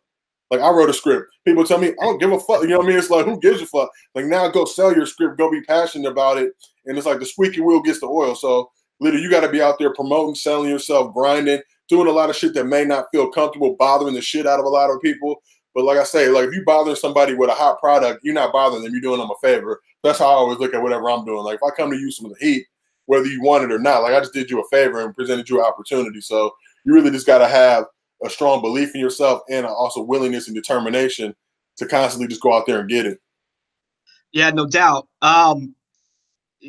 Like I wrote a script. People tell me I don't give a fuck. You know what I mean? It's like who gives a fuck? Like now go sell your script, go be passionate about it, and it's like the squeaky wheel gets the oil. So literally, you got to be out there promoting, selling yourself, grinding, doing a lot of shit that may not feel comfortable, bothering the shit out of a lot of people. But like I say, like if you bother somebody with a hot product, you're not bothering them. You're doing them a favor. That's how I always look at whatever I'm doing. Like if I come to you some of the heat, whether you want it or not, like I just did you a favor and presented you an opportunity. So you really just got to have a strong belief in yourself and also willingness and determination to constantly just go out there and get it. Yeah, no doubt. Um,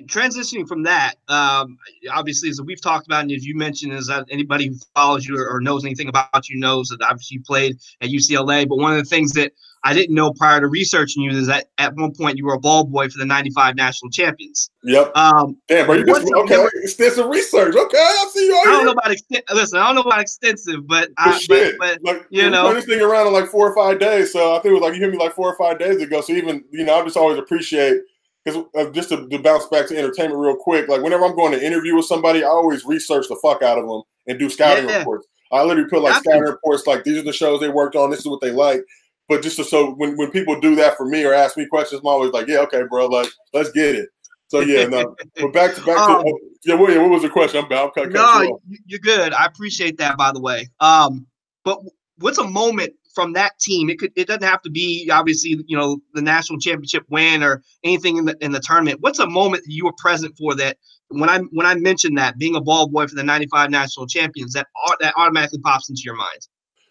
transitioning from that, um, obviously, as we've talked about, and as you mentioned, is that anybody who follows you or, knows anything about you knows that obviously you played at UCLA. But one of the things that I didn't know prior to researching you is that at one point you were a ball boy for the '95 national champions. Yep. Um, Damn, bro, you just, okay. Extensive research. Okay, I see you. I don't know about extensive. Listen, I don't know about extensive, but I, but, but like, you know, this thing around in like four or five days. So I think it was like you hit me like four or five days ago. So even you know, I just always appreciate because uh, just to, to, bounce back to entertainment real quick, like whenever I'm going to interview with somebody, I always research the fuck out of them and do scouting yeah. reports. I literally put like scouting reports, like these are the shows they worked on, this is what they like. But just to, so when, when people do that for me or ask me questions, I'm always like, yeah, okay, bro, like let's get it. So yeah, no. but back to back um, to yeah, William, what was the question? I'm, I'm cutting no, you you're good. I appreciate that, by the way. Um, but what's a moment from that team. It could it doesn't have to be obviously you know the national championship win or anything in the in the tournament. What's a moment you were present for that when I when I mentioned that being a ball boy for the '95 national champions that that automatically pops into your mind?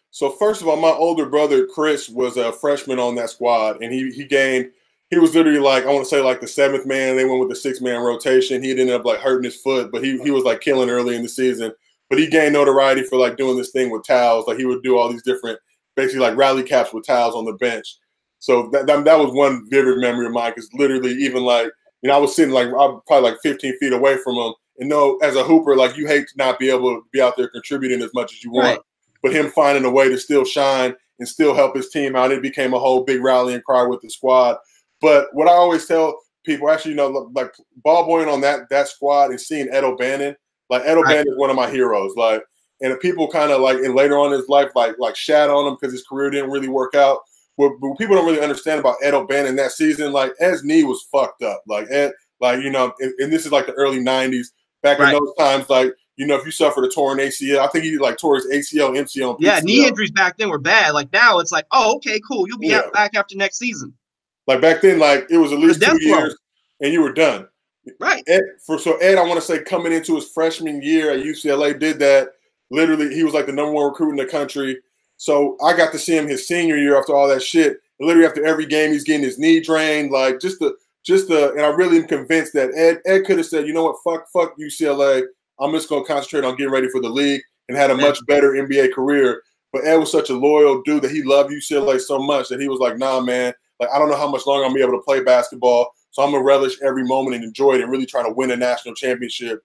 So first of all, my older brother Chris was a freshman on that squad, and he he gained. He was literally like I want to say like the seventh man. They went with the six man rotation. He ended up like hurting his foot, but he he was like killing early in the season. But he gained notoriety for like doing this thing with towels. Like he would do all these different basically like rally caps with towels on the bench. So that, that, that was one vivid memory of mine because literally even like you know I was sitting like I'm probably like 15 feet away from him and no, as a hooper like you hate to not be able to be out there contributing as much as you want, right. but him finding a way to still shine and still help his team out, it became a whole big rallying cry with the squad. But what I always tell people, actually, you know, like ball boying on that that squad and seeing Ed O'Bannon, like Ed O'Bannon right. is one of my heroes. Like and people kind of like and later on in his life like like shat on him because his career didn't really work out. What, what, people don't really understand about Ed O'Bannon that season, like Ed's knee was fucked up. Like Ed, like you know, and, and this is like the early '90s. Back right. in those times, like you know, if you suffered a torn ACL, I think he like tore his ACL, MCL. Yeah, knee injuries back then were bad. Like now, it's like, oh, okay, cool, you'll be yeah. back after next season. Like back then, like it was at least two years, and you were done. Right. Ed, for so Ed, I want to say coming into his freshman year at UCLA, did that Literally, he was like the number one recruit in the country. So I got to see him his senior year after all that shit. And literally, after every game, he's getting his knee drained. Like just the just the, and I really am convinced that Ed Ed could have said, you know what, fuck fuck UCLA. I'm just gonna concentrate on getting ready for the league and had a much better NBA career. But Ed was such a loyal dude that he loved UCLA so much that he was like, nah, man, like I don't know how much longer I'm gonna be able to play basketball. So I'm gonna relish every moment and enjoy it and really try to win a national championship.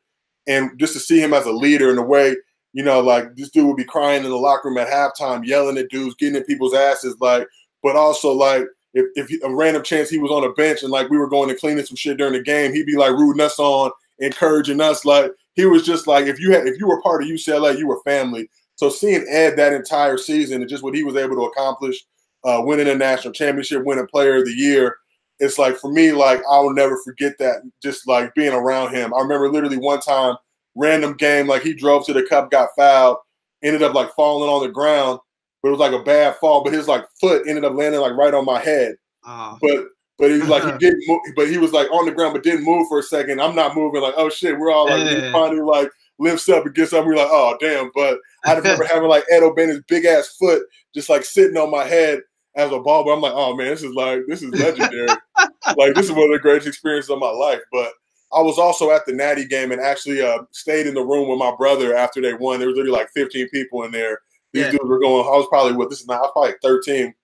And just to see him as a leader in a way, you know, like this dude would be crying in the locker room at halftime, yelling at dudes, getting in people's asses, like, but also like if, if a random chance he was on a bench and like we were going to cleaning some shit during the game, he'd be like rooting us on, encouraging us. Like he was just like if you had if you were part of UCLA, you were family. So seeing Ed that entire season and just what he was able to accomplish, uh, winning a national championship, winning Player of the Year, it's like for me, like I will never forget that. Just like being around him, I remember literally one time, random game, like he drove to the cup, got fouled, ended up like falling on the ground, but it was like a bad fall. But his like foot ended up landing like right on my head. Oh. But but he was like he didn't move, but he was like on the ground, but didn't move for a second. I'm not moving. Like oh shit, we're all like yeah. finally like lifts up and gets up. We're like oh damn. But I remember having like Ed O'Bannon's big ass foot just like sitting on my head as a ball. But I'm like, oh man, this is like this is legendary. like this is one of the greatest experiences of my life. But I was also at the Natty game and actually uh, stayed in the room with my brother after they won. There was literally like 15 people in there. These yeah. dudes were going. I was probably what this is now. I was probably 13.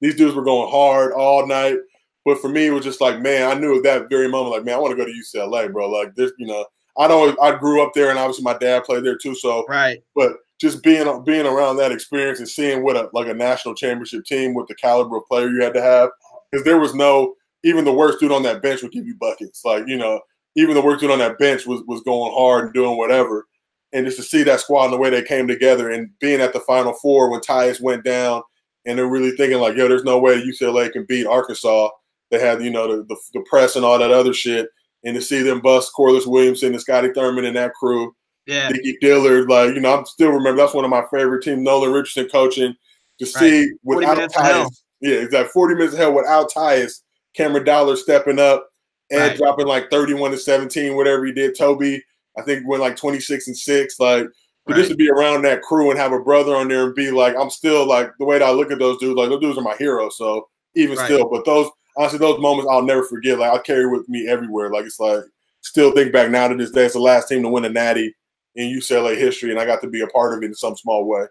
These dudes were going hard all night. But for me, it was just like, man, I knew at that very moment, like, man, I want to go to UCLA, bro. Like this, you know, I know I grew up there, and obviously my dad played there too. So right. But just being being around that experience and seeing what a like a national championship team with the caliber of player you had to have, because there was no even the worst dude on that bench would give you buckets. Like you know, even the worst dude on that bench was was going hard and doing whatever. And just to see that squad and the way they came together and being at the Final Four when Tyus went down, and they're really thinking like, yo, there's no way UCLA can beat Arkansas. They had you know the, the, the press and all that other shit, and to see them bust Corliss Williamson and Scotty Thurman and that crew yeah. Dicky Dillard, like you know, I'm still remember that's one of my favorite teams. Nolan Richardson coaching to see without Tyus, yeah, exactly. 40 minutes of hell without Tyus, Cameron Dollar stepping up, and right. dropping like 31 to 17, whatever he did. Toby, I think went like 26 and six. Like right. just to be around that crew and have a brother on there and be like, I'm still like the way that I look at those dudes, like those dudes are my heroes. So even right. still, but those honestly, those moments I'll never forget. Like I'll carry with me everywhere. Like it's like still think back now to this day. It's the last team to win a natty in UCLA history, and I got to be a part of it in some small way.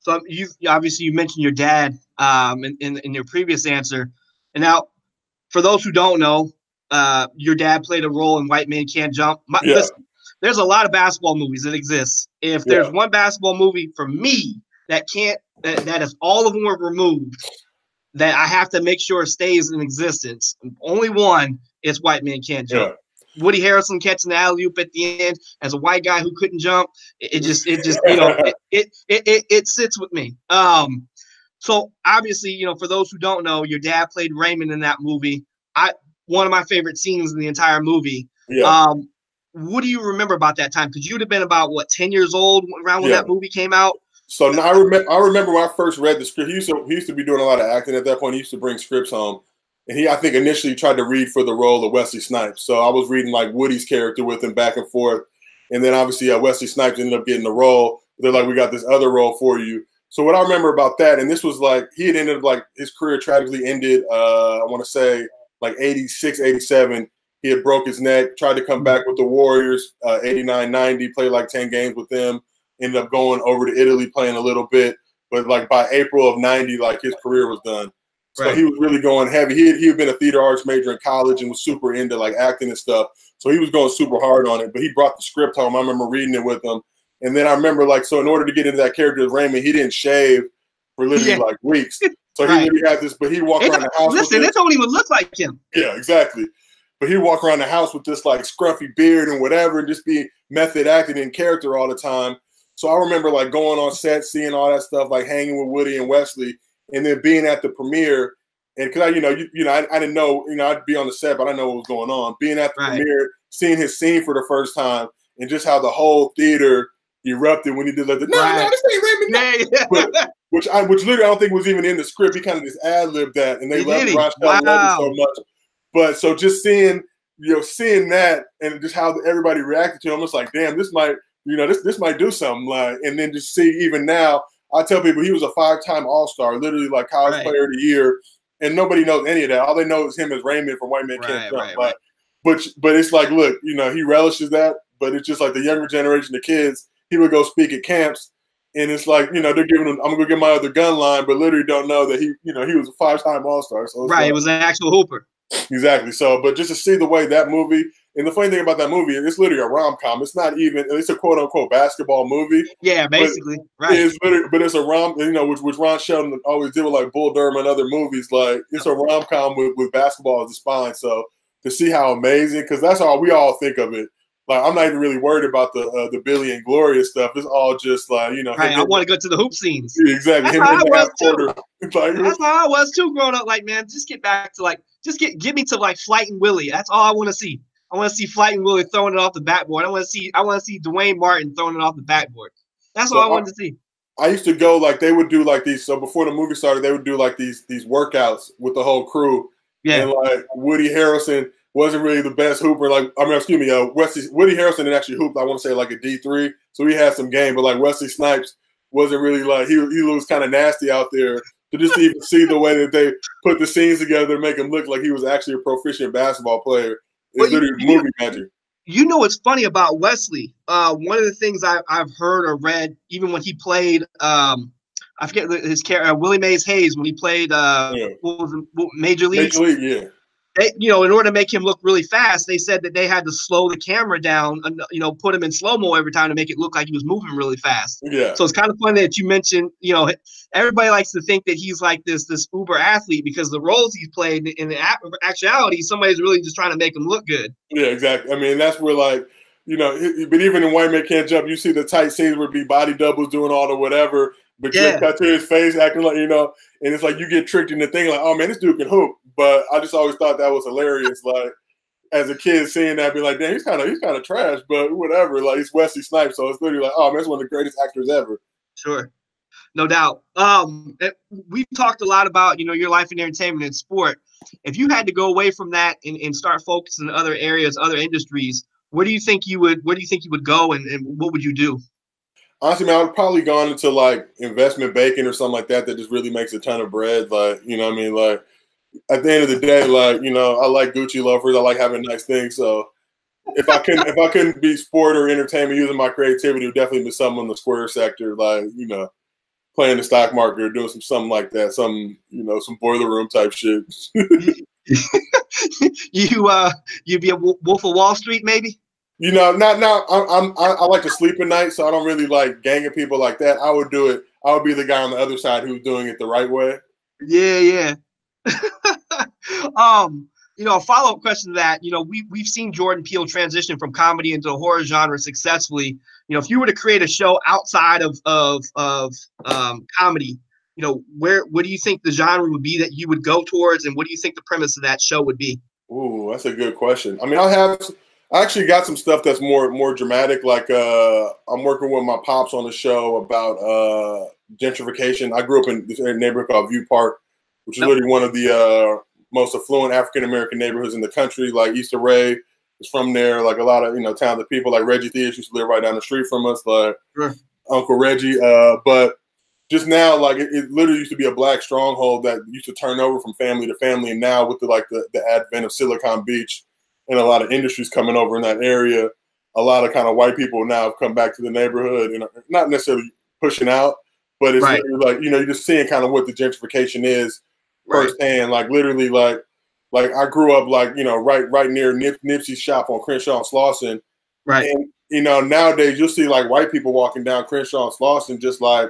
So you obviously you mentioned your dad um, in, in, in your previous answer, and now for those who don't know, uh, your dad played a role in White Men Can't Jump. My, yeah. listen, there's a lot of basketball movies that exist. If there's yeah. one basketball movie for me that can't that, that if all of them were removed, that I have to make sure stays in existence. Only one is White Men Can't Jump. Woody Harrelson catching the alley oop at the end as a white guy who couldn't jump. It, just, it just, you know, it, it, it, it, it sits with me. Um, so obviously, you know, for those who don't know, your dad played Raymond in that movie. I one of my favorite scenes in the entire movie. Yeah. Um, what do you remember about that time? Because you'd have been about what ten years old around when yeah. that movie came out. So now I remember. I remember when I first read the script. He used to he used to be doing a lot of acting at that point. He used to bring scripts home, and he I think initially tried to read for the role of Wesley Snipes. So I was reading like Woody's character with him back and forth, and then obviously uh, Wesley Snipes ended up getting the role. They're like, we got this other role for you. So what I remember about that, and this was like he had ended up like his career tragically ended. Uh, I want to say like 86, 87. He had broke his neck, tried to come back with the Warriors, uh, 89, 90, played like 10 games with them, ended up going over to Italy playing a little bit. But like by April of 90, like his career was done. So right. he was really going heavy. He had, he had been a theater arts major in college and was super into like acting and stuff. So he was going super hard on it. But he brought the script home. I remember reading it with him. And then I remember like so in order to get into that character of Raymond, he didn't shave for literally yeah. like weeks. So right. he really had this, but he walked around the house. Listen, it don't even look like him. Yeah, exactly. But he'd walk around the house with this like scruffy beard and whatever, and just be method acting in character all the time. So I remember like going on set, seeing all that stuff, like hanging with Woody and Wesley, and then being at the premiere and because I, you know, you, you know, I, I, didn't know, you know, I'd be on the set, but I know what was going on. Being at the right. premiere, seeing his scene for the first time, and just how the whole theater erupted when he did like the no, right. no, this ain't Raymond. Yeah, but, which I, which literally I don't think was even in the script. He kind of just ad libbed that, and they loved Rochelle wow. so much. But so just seeing, you know, seeing that and just how everybody reacted to him, it's like, damn, this might, you know, this this might do something. Like, and then just see even now, I tell people he was a five time All Star, literally like College right. Player of the Year and nobody knows any of that. All they know is him as Raymond from White Man right, Can't Jump. Right, right. But but it's like, look, you know, he relishes that, but it's just like the younger generation, the kids. He would go speak at camps, and it's like, you know, they're giving him. I'm gonna get my other gun line, but literally don't know that he, you know, he was a five time All Star. So right, it was an actual hooper. Exactly. So, but just to see the way that movie, and the funny thing about that movie, it's literally a rom com. It's not even. It's a quote unquote basketball movie. Yeah, basically, right. It's literally, but it's a rom. You know, which, which Ron Shelton always did with like Bull Durham and other movies. Like it's a rom com with, with basketball as the spine. So to see how amazing, because that's all we all think of it. Like I'm not even really worried about the uh, the Billy and Gloria stuff. It's all just like you know. Right, I want to go to the hoop scenes. Yeah, exactly. That's how I was too. Like, that's how I was too growing up. Like man, just get back to like just get get me to like Flight and Willie. That's all I want to see. I want to see Flight and Willie throwing it off the backboard. I want to see I want to see Duane Martin throwing it off the backboard. That's all so I wanted I, to see. I used to go like they would do like these. So before the movie started, they would do like these these workouts with the whole crew. Yeah. And like Woody Harrelson wasn't really the best hooper. Like I mean, excuse me, uh, Wesley Woody Harrelson didn't actually hoop. I want to say like a D three, so he had some game. But like Wesley Snipes wasn't really like he he was kind of nasty out there to just even see the way that they put the scenes together, make him look like he was actually a proficient basketball player. It's well, literally you, movie magic. You know what's funny about Wesley? Uh, one of the things I, have heard or read, even when he played, um, I forget his character, uh, Willie Mays Hayes, when he played uh, yeah. what was it, Major League. Major League, yeah they, you know, in order to make him look really fast, they said that they had to slow the camera down, and, you know, put him in slow mo every time to make it look like he was moving really fast. Yeah. So it's kind of funny that you mentioned, you know, everybody likes to think that he's like this this uber athlete because the roles he's played in the actuality, somebody's really just trying to make him look good. Yeah, exactly. I mean, that's where like, you know, but even in White Man Can't Jump, you see the tight scenes where be body doubles doing all the whatever, but yeah. you cut to his face acting like you know, and it's like you get tricked into thinking like, oh man, this dude can hoop. But I just always thought that was hilarious. Like as a kid seeing that, be like, damn, he's kind of he's kind of trash, but whatever. Like he's Wesley Snipes, so it's literally like, oh man, it's one of the greatest actors ever. Sure, no doubt. Um, we've talked a lot about you know your life in entertainment and sport. If you had to go away from that and, and start focusing on other areas, other industries, where do you think you would where do you think you would go and, and what would you do? Honestly, man, I would probably gone into like investment banking or something like that that just really makes a ton of bread. Like, you know what I mean? Like, at the end of the day, like you know, I like Gucci loafers. I like having nice things. So if I couldn't if I couldn't be sport or entertainment using my creativity, it would definitely be something in the square sector, like you know, playing the stock market or doing some something like that, some you know, some boiler room type shit. you uh, you be a Wolf of Wall Street, maybe. You know, not now. I'm, I'm I like to sleep at night, so I don't really like ganging people like that. I would do it. I would be the guy on the other side who's doing it the right way. Yeah, yeah. um, you know, a follow up question to that, you know, we we've seen Jordan Peele transition from comedy into the horror genre successfully. You know, if you were to create a show outside of of of um, comedy, you know, where what do you think the genre would be that you would go towards, and what do you think the premise of that show would be? Ooh, that's a good question. I mean, I have I actually got some stuff that's more more dramatic. Like uh, I'm working with my pops on a show about uh, gentrification. I grew up in this neighborhood called View Park, which is literally one of the uh, most affluent African American neighborhoods in the country. Like Issa Rae is from there. Like a lot of you know talented people. Like Reggie Theus used to live right down the street from us. Like sure. Uncle Reggie. Uh, but just now, like it, it, literally used to be a black stronghold that used to turn over from family to family. And now with the like the, the advent of Silicon Beach and a lot of industries coming over in that area, a lot of kind of white people now have come back to the neighborhood and not necessarily pushing out, but it's right. like you know you're just seeing kind of what the gentrification is right. firsthand. Like literally, like like I grew up like you know right right near Nip, Nipsey's shop on Crenshaw and Slauson. Right. And you know nowadays you'll see like white people walking down Crenshaw and Slauson just like,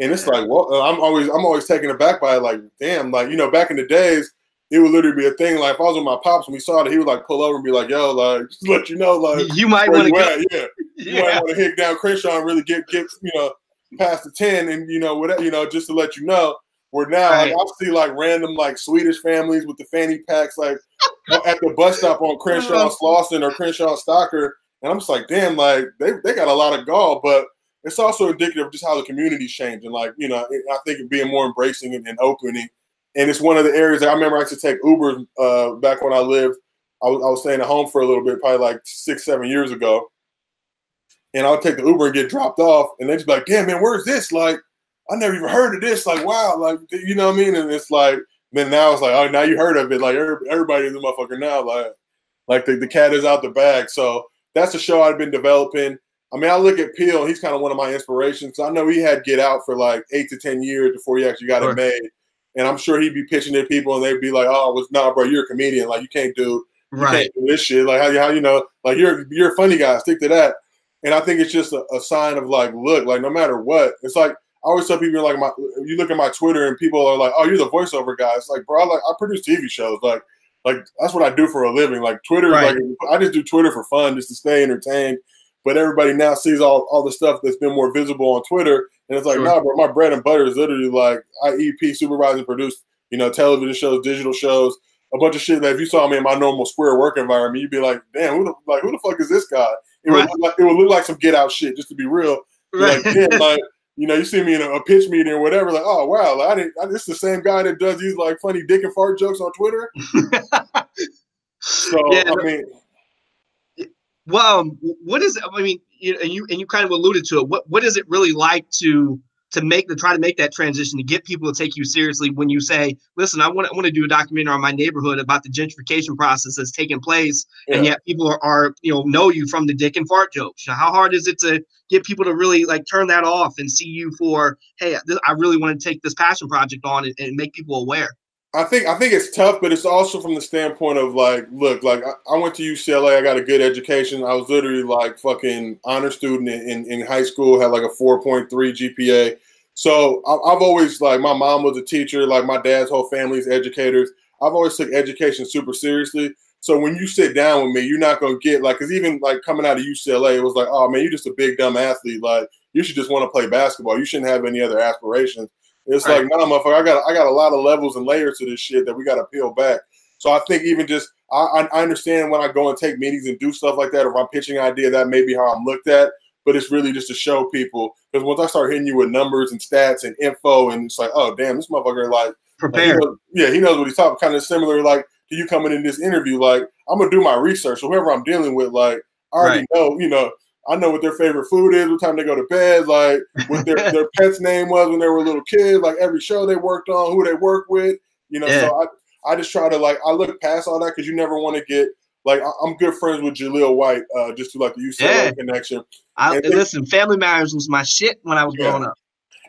and it's like well I'm always I'm always taken aback by it. Like damn, like you know back in the days it would literally be a thing. Like if I was with my pops and we saw it, he would like pull over and be like, "Yo, like just let you know, like you might want to go, yeah, you yeah. might want to hit down Crenshaw and really get get you know past the ten and you know whatever you know just to let you know." Where now right. like, I'll see like random like Swedish families with the fanny packs like at the bus stop on Crenshaw uh-huh. Slauson or Crenshaw Stocker, and I'm just like, damn, like they, they got a lot of gall, but it's also indicative of just how the community's changing. Like, you know, I think being more embracing and, and opening. And it's one of the areas that I remember I used to take Uber uh, back when I lived. I was, I was staying at home for a little bit, probably like six, seven years ago. And I would take the Uber and get dropped off, and they just be like, "Damn, man, where's this? Like, I never even heard of this. Like, wow, like you know what I mean? And it's like then now it's like, oh, now you heard of it. Like everybody is a motherfucker now. Like, like the, the cat is out the bag. So that's a show I've been developing. I mean, I look at Peele. He's kind of one of my inspirations. I know he had Get Out for like eight to ten years before he actually got sure. it made. And I'm sure he'd be pitching at people, and they'd be like, "Oh, was nah, bro, you're a comedian. Like you can't do, you Right. can't do this shit. Like how, how you know, like you're you're a funny guy. Stick to that." And I think it's just a, a sign of like, look, like no matter what, it's like I always tell people like my you look at my Twitter and people are like, "Oh, you're the voiceover guy." It's like, bro, I like I produce TV shows. Like, like that's what I do for a living. Like Twitter, Right. like I just do Twitter for fun, just to stay entertained. But everybody now sees all, all the stuff that's been more visible on Twitter, and it's like, Sure. nah, bro, my bread and butter is literally like I EP, supervise, and produce, you know, television shows, digital shows, a bunch of shit that if you saw me in my normal square work environment, you'd be like, damn, who the like who the fuck is this guy? It Right. would look like it would look like some get out shit, just to be real. Right. Like, damn, like you know, you see me in a, a pitch meeting or whatever, like, oh wow, like, I didn't. I, this is the same guy that does these like funny dick and fart jokes on Twitter. So Yeah, I mean, well, um, what is? I mean, you and you and you kind of alluded to it. What what is it really like to to make the try to make that transition to get people to take you seriously when you say, "Listen, I want I want to do a documentary on my neighborhood about the gentrification process that's taking place," and yet people are, are you know know you from the dick and fart jokes. How hard is it to get people to really like turn that off and see you for, "Hey, this, I really want to take this passion project on and, and make people aware." I think I think it's tough, but it's also from the standpoint of like, look, like I, I went to UCLA, I got a good education. I was literally like fucking honor student in, in, in high school, had like a 4.3 GPA. So I, I've always like my mom was a teacher, like my dad's whole family's educators. I've always took education super seriously. So when you sit down with me, you're not gonna get like, cause even like coming out of UCLA, it was like, oh man, you're just a big dumb athlete. Like you should just want to play basketball. You shouldn't have any other aspirations. It's Right. like, no, motherfucker, I got I got a lot of levels and layers to this shit that we got to peel back. So I think even just I, I understand when I go and take meetings and do stuff like that, if I'm pitching an idea, that may be how I'm looked at. But it's really just to show people because once I start hitting you with numbers and stats and info, and it's like, oh damn, this motherfucker like, like, he knows- yeah, he knows what he's talking. Kind of similar, like to you coming in this interview, like I'm gonna do my research. So whoever I'm dealing with, like I already Right. know, you know, I know what their favorite food is, what time they go to bed, like what their, their pet's name was when they were little kids, like every show they worked on, who they worked with, you know. Yeah. So I, I just try to like I look past all that because you never want to get like I- I'm good friends with Jaleel White, uh, just to like the UCLA Yeah. connection. I, listen, Family Matters was my shit when I was Yeah. growing up.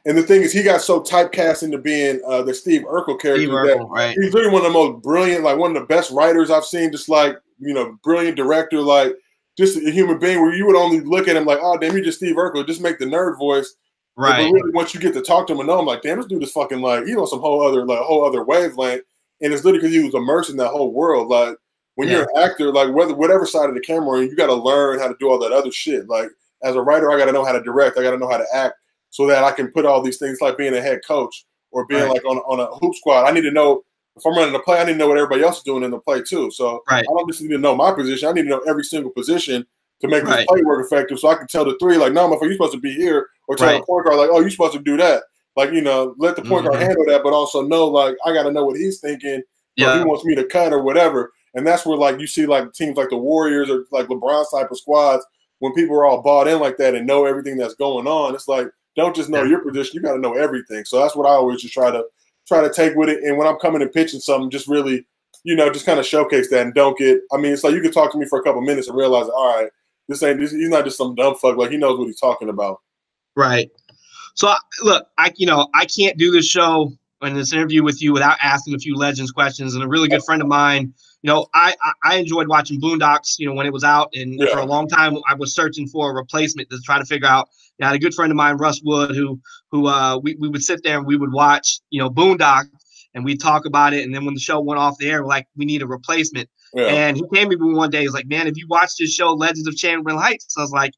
And the thing is, he got so typecast into being uh, the Steve Urkel character Steve that right? he's really one of the most brilliant, like one of the best writers I've seen. Just like you know, brilliant director, like just a human being where you would only look at him like, oh damn, you just Steve Urkel, just make the nerd voice. Right. But really, once you get to talk to him and know him, like, damn, this dude is fucking like you know, some whole other like whole other wavelength. And it's literally because he was immersed in that whole world. Like when you're an actor, like whether whatever side of the camera, you got to learn how to do all that other shit. Like as a writer, I got to know how to direct. I got to know how to act so that I can put all these things like being a head coach or being Right. like on on a hoop squad. I need to know if I'm running the play. I need to know what everybody else is doing in the play too. So Right. I don't just need to know my position. I need to know every single position to make this Right. play work effective. So I can tell the three like, no, motherfucker, you're supposed to be here, or tell Right. the point guard like, oh, you're supposed to do that. Like you know, let the point Mhm. guard handle that, but also know like I got to know what he's thinking. Yeah. he wants me to cut or whatever. And that's where like you see like teams like the Warriors or like LeBron's type of squads when people are all bought in like that and know everything that's going on. It's like don't just know Yeah. your position, you got to know everything. So that's what I always just try to try to take with it. And when I'm coming and pitching something, just really, you know, just kind of showcase that and don't get. I mean, it's like you can talk to me for a couple minutes and realize, all right, this ain't this, he's not just some dumb fuck. Like he knows what he's talking about. Right. So look, I you know I can't do this show and this interview with you without asking a few legends questions. And a really good friend of mine, you know, I I, I enjoyed watching Boondocks, you know, when it was out, and Yeah. for a long time I was searching for a replacement to try to figure out. I had a good friend of mine, Russ Wood, who who uh we, we would sit there and we would watch, you know, Boondock, and we'd talk about it. And then when the show went off the air, we're like, we need a replacement. Yeah. And he came to me one day. He's like, "Man, if you watch this show, Legends of Chamberlain Heights," I was like,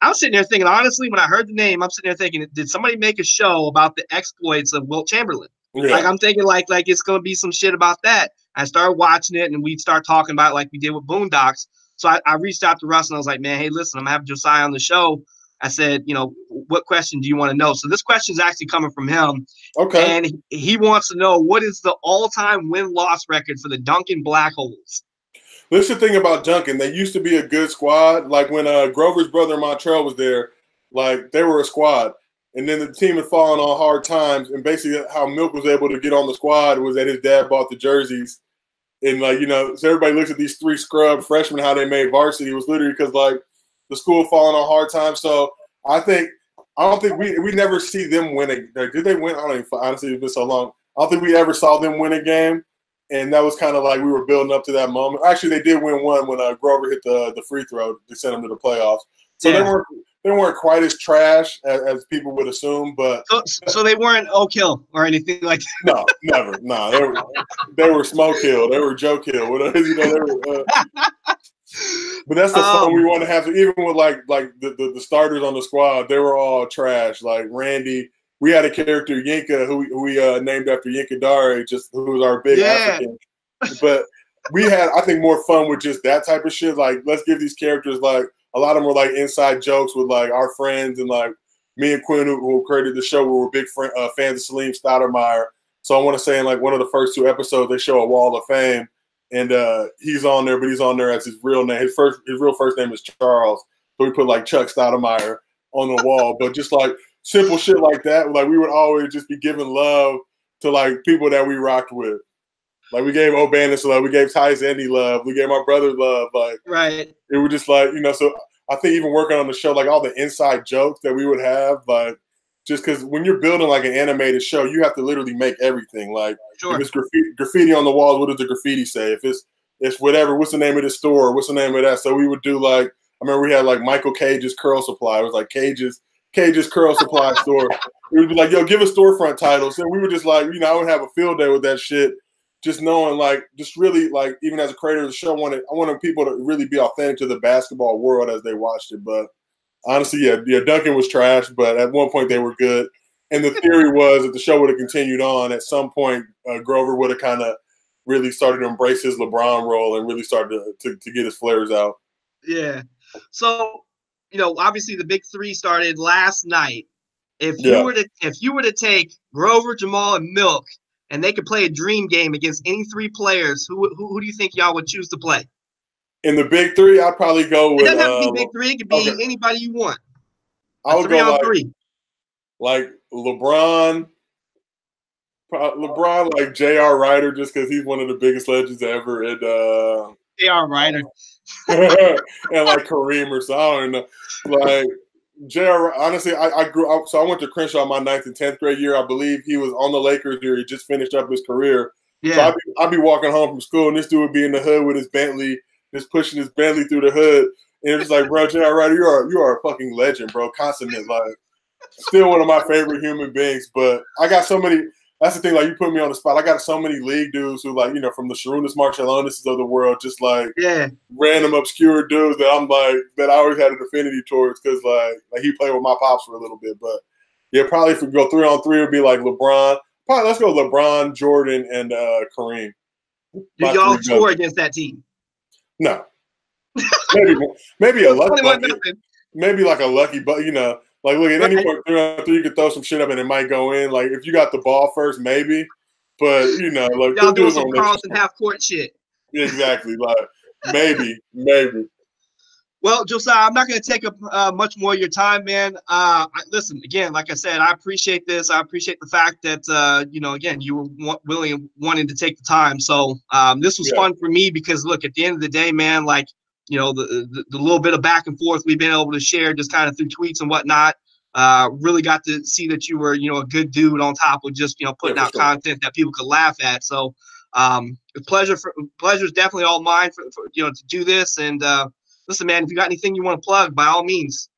I was sitting there thinking, honestly, when I heard the name, I'm sitting there thinking, did somebody make a show about the exploits of Wilt Chamberlain? yeah. Like I'm thinking, like like it's gonna be some shit about that. I started watching it, and we'd start talking about it like we did with Boondocks. So I, I reached out to Russ and I was like, man, hey, listen, I'm gonna have Josiah on the show. I said, you know, what question do you want to know? So this question is actually coming from him, okay. and he, wants to know what is the all-time win-loss record for the Duncan Black Holes. This is the thing about Duncan. They used to be a good squad. Like when uh, Grover's brother Montrell was there, like they were a squad. And then the team had fallen on hard times. And basically, how Milk was able to get on the squad was that his dad bought the jerseys. And like you know, so everybody looks at these three scrub freshmen how they made varsity. It was literally because like the school falling on hard times. So I think I don't think we we never see them win. A, like, did they win? I don't even honestly. It's been so long. I don't think we ever saw them win a game, and that was kind of like we were building up to that moment. Actually, they did win one when uh, Grover hit the the free throw to send them to the playoffs. So yeah. they weren't they weren't quite as trash as, as people would assume, but so, so, they weren't Oak Hill or anything like that. No, never. No, they were they were Smoke Hill. They were Joke Hill. Whatever you know. They were, uh, but that's the um, fun we want to have. Even with like like the, the, the starters on the squad, they were all trash. Like Randy, we had a character Yinka who we, who we uh, named after Yinka Dare, just who was our big yeah. African. But we had I think more fun with just that type of shit. Like let's give these characters like a lot of them were like inside jokes with like our friends and like me and Quinn, who, who created the show, we were big friend, uh, fans of Salim Stoudamire. So I want to say in like one of the first two episodes, they show a Wall of Fame, and uh, he's on there, but he's on there as his real name. His first, his real first name is Charles. So we put like Chuck Stoudamire on the wall, but just like simple shit like that. Like we would always just be giving love to like people that we rocked with. Like we gave O'Bannons love, we gave Tyus Edney love, we gave my brother love. Like right, it was just like you know. So I think even working on the show, like all the inside jokes that we would have, like just because when you're building like an animated show, you have to literally make everything. Like sure. if it's graffiti, graffiti on the walls, what does the graffiti say? If it's it's whatever, what's the name of the store? What's the name of that? So we would do like I remember we had like Michael Cage's Curl Supply. It was like Cage's Cage's Curl Supply store. We would be like, yo, give a storefront title. So we were just like, you know, I would have a field day with that shit just knowing like just really like even as a creator of the show, I wanted I wanted people to really be authentic to the basketball world as they watched it. But honestly, yeah, yeah, Duncan was trash, but at one point they were good. And the theory was that the show would have continued on. At some point, uh, Grover would have kind of really started to embrace his LeBron role and really started to, to, to get his flares out. Yeah. So, you know, obviously the big three started last night. If you yeah. were to if you were to take Grover, Jamal, and Milk and they could play a dream game against any three players, who who, who do you think y'all would choose to play? In the big three, I'd probably go with. It doesn't have to be um, big three. It could be okay. anybody you want. I would go like, three. like LeBron. LeBron, like J.R. Rider, just because he's one of the biggest legends ever. And uh, J.R. Rider. and like Kareem or so. I don't know. Like J.R. Honestly, I, I, grew up. So I went to Crenshaw my ninth and tenth grade year. I believe he was on the Lakers here. He just finished up his career. Yeah. So I'd be, I'd be walking home from school, and this dude would be in the hood with his Bentley, just pushing his Bentley through the hood. And it's like, bro, J.R. Rider, you are you are a fucking legend, bro. Consummate, like, still one of my favorite human beings. But I got so many that's the thing. Like you put me on the spot. I got so many league dudes who like you know from the Sarunas Marciulionis of the world, just like yeah, random obscure dudes that I'm like that I always had an affinity towards because like like he played with my pops for a little bit. But yeah, probably if we go three on three, it would be like LeBron. Probably let's go LeBron, Jordan, and uh Kareem. Do y'all score against that team? No. maybe maybe a lucky maybe like a lucky but you know like, look at any point three on three, you could throw some shit up and it might go in. Like, if you got the ball first, maybe. But you know, like y'all doing some cross and half court shit. Exactly. Like maybe, maybe. Well, Josiah, I'm not going to take up uh, much more of your time, man. Uh, I, listen, again, like I said, I appreciate this. I appreciate the fact that uh, you know, again, you were willing and wanting to take the time. So um, this was yeah. fun for me because, look, at the end of the day, man, like you know, the, the, the little bit of back and forth we've been able to share just kind of through tweets and whatnot. Uh, really got to see that you were, you know, a good dude on top of just, you know, putting yeah, out sure. content that people could laugh at. So, um, pleasure for pleasure is definitely all mine for, for, you know to do this. And uh, listen, man, if you got anything you want to plug, by all means.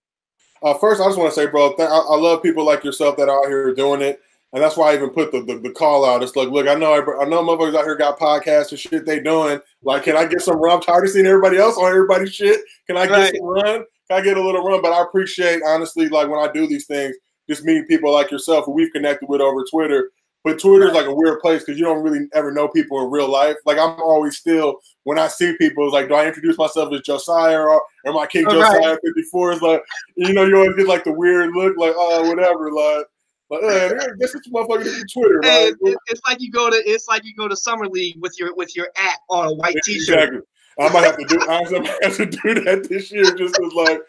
Uh, first, I just want to say, bro, th- I-, I love people like yourself that are out here doing it. And that's why I even put the, the, the, call out. It's like, look, I know I, I know motherfuckers out here got podcasts and shit they doing. Like, can I get some run? I'm tired of seeing everybody else on everybody's shit. Can I get right. some run? Can I get a little run? But I appreciate, honestly, like when I do these things, just meeting people like yourself who we've connected with over Twitter. But Twitter is like a weird place because you don't really ever know people in real life. Like I'm always still when I see people, it's like, do I introduce myself as Josiah or am I King Josiah right. 54? It's like, you know, you always get like the weird look, like, oh, whatever. Like, like, uh, this is motherfucker Twitter. Right? it's like you go to it's like you go to summer league with your with your at on a white t-shirt. Exactly. I might have to do I might have to do that this year just as like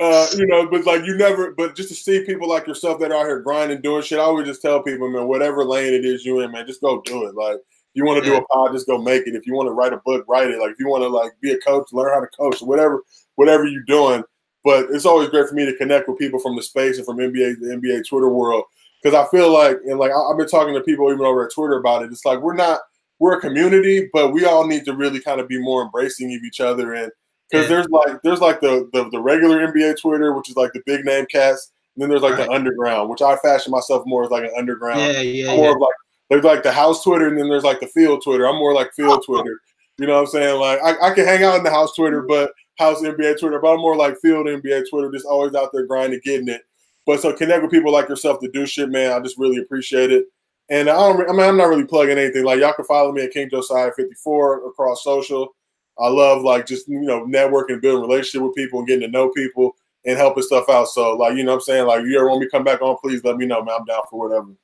uh, you know, but like you never, but just to see people like yourself that are out here grinding, doing shit, I always just tell people, man, whatever lane it is you in, man, just go do it. Like, if you want to do a pod, just go make it. If you want to write a book, write it. Like, if you want to like be a coach, learn how to coach, whatever, whatever you're doing. But it's always great for me to connect with people from the space and from NBA, the NBA Twitter world because I feel like and like I've been talking to people even over at Twitter about it. It's like we're not we're a community, but we all need to really kind of be more embracing of each other and because there's like there's like the, the, the regular NBA Twitter, which is like the big name cats, and then there's like right. the underground, which I fashion myself more as like an underground. Yeah, yeah, more yeah. of like there's like the house Twitter, and then there's like the field Twitter. I'm more like field Twitter. You know what I'm saying? Like I, I can hang out in the house Twitter, but house NBA Twitter, but I'm more like field NBA Twitter, just always out there grinding, getting it. But so connect with people like yourself to do shit, man. I just really appreciate it. And I don't, I mean, I'm not really plugging anything. Like y'all can follow me at King Josiah 54 across social. I love like just you know networking, building relationship with people, and getting to know people and helping stuff out. So like you know what I'm saying like you ever want me to come back on, please let me know, man. I'm down for whatever.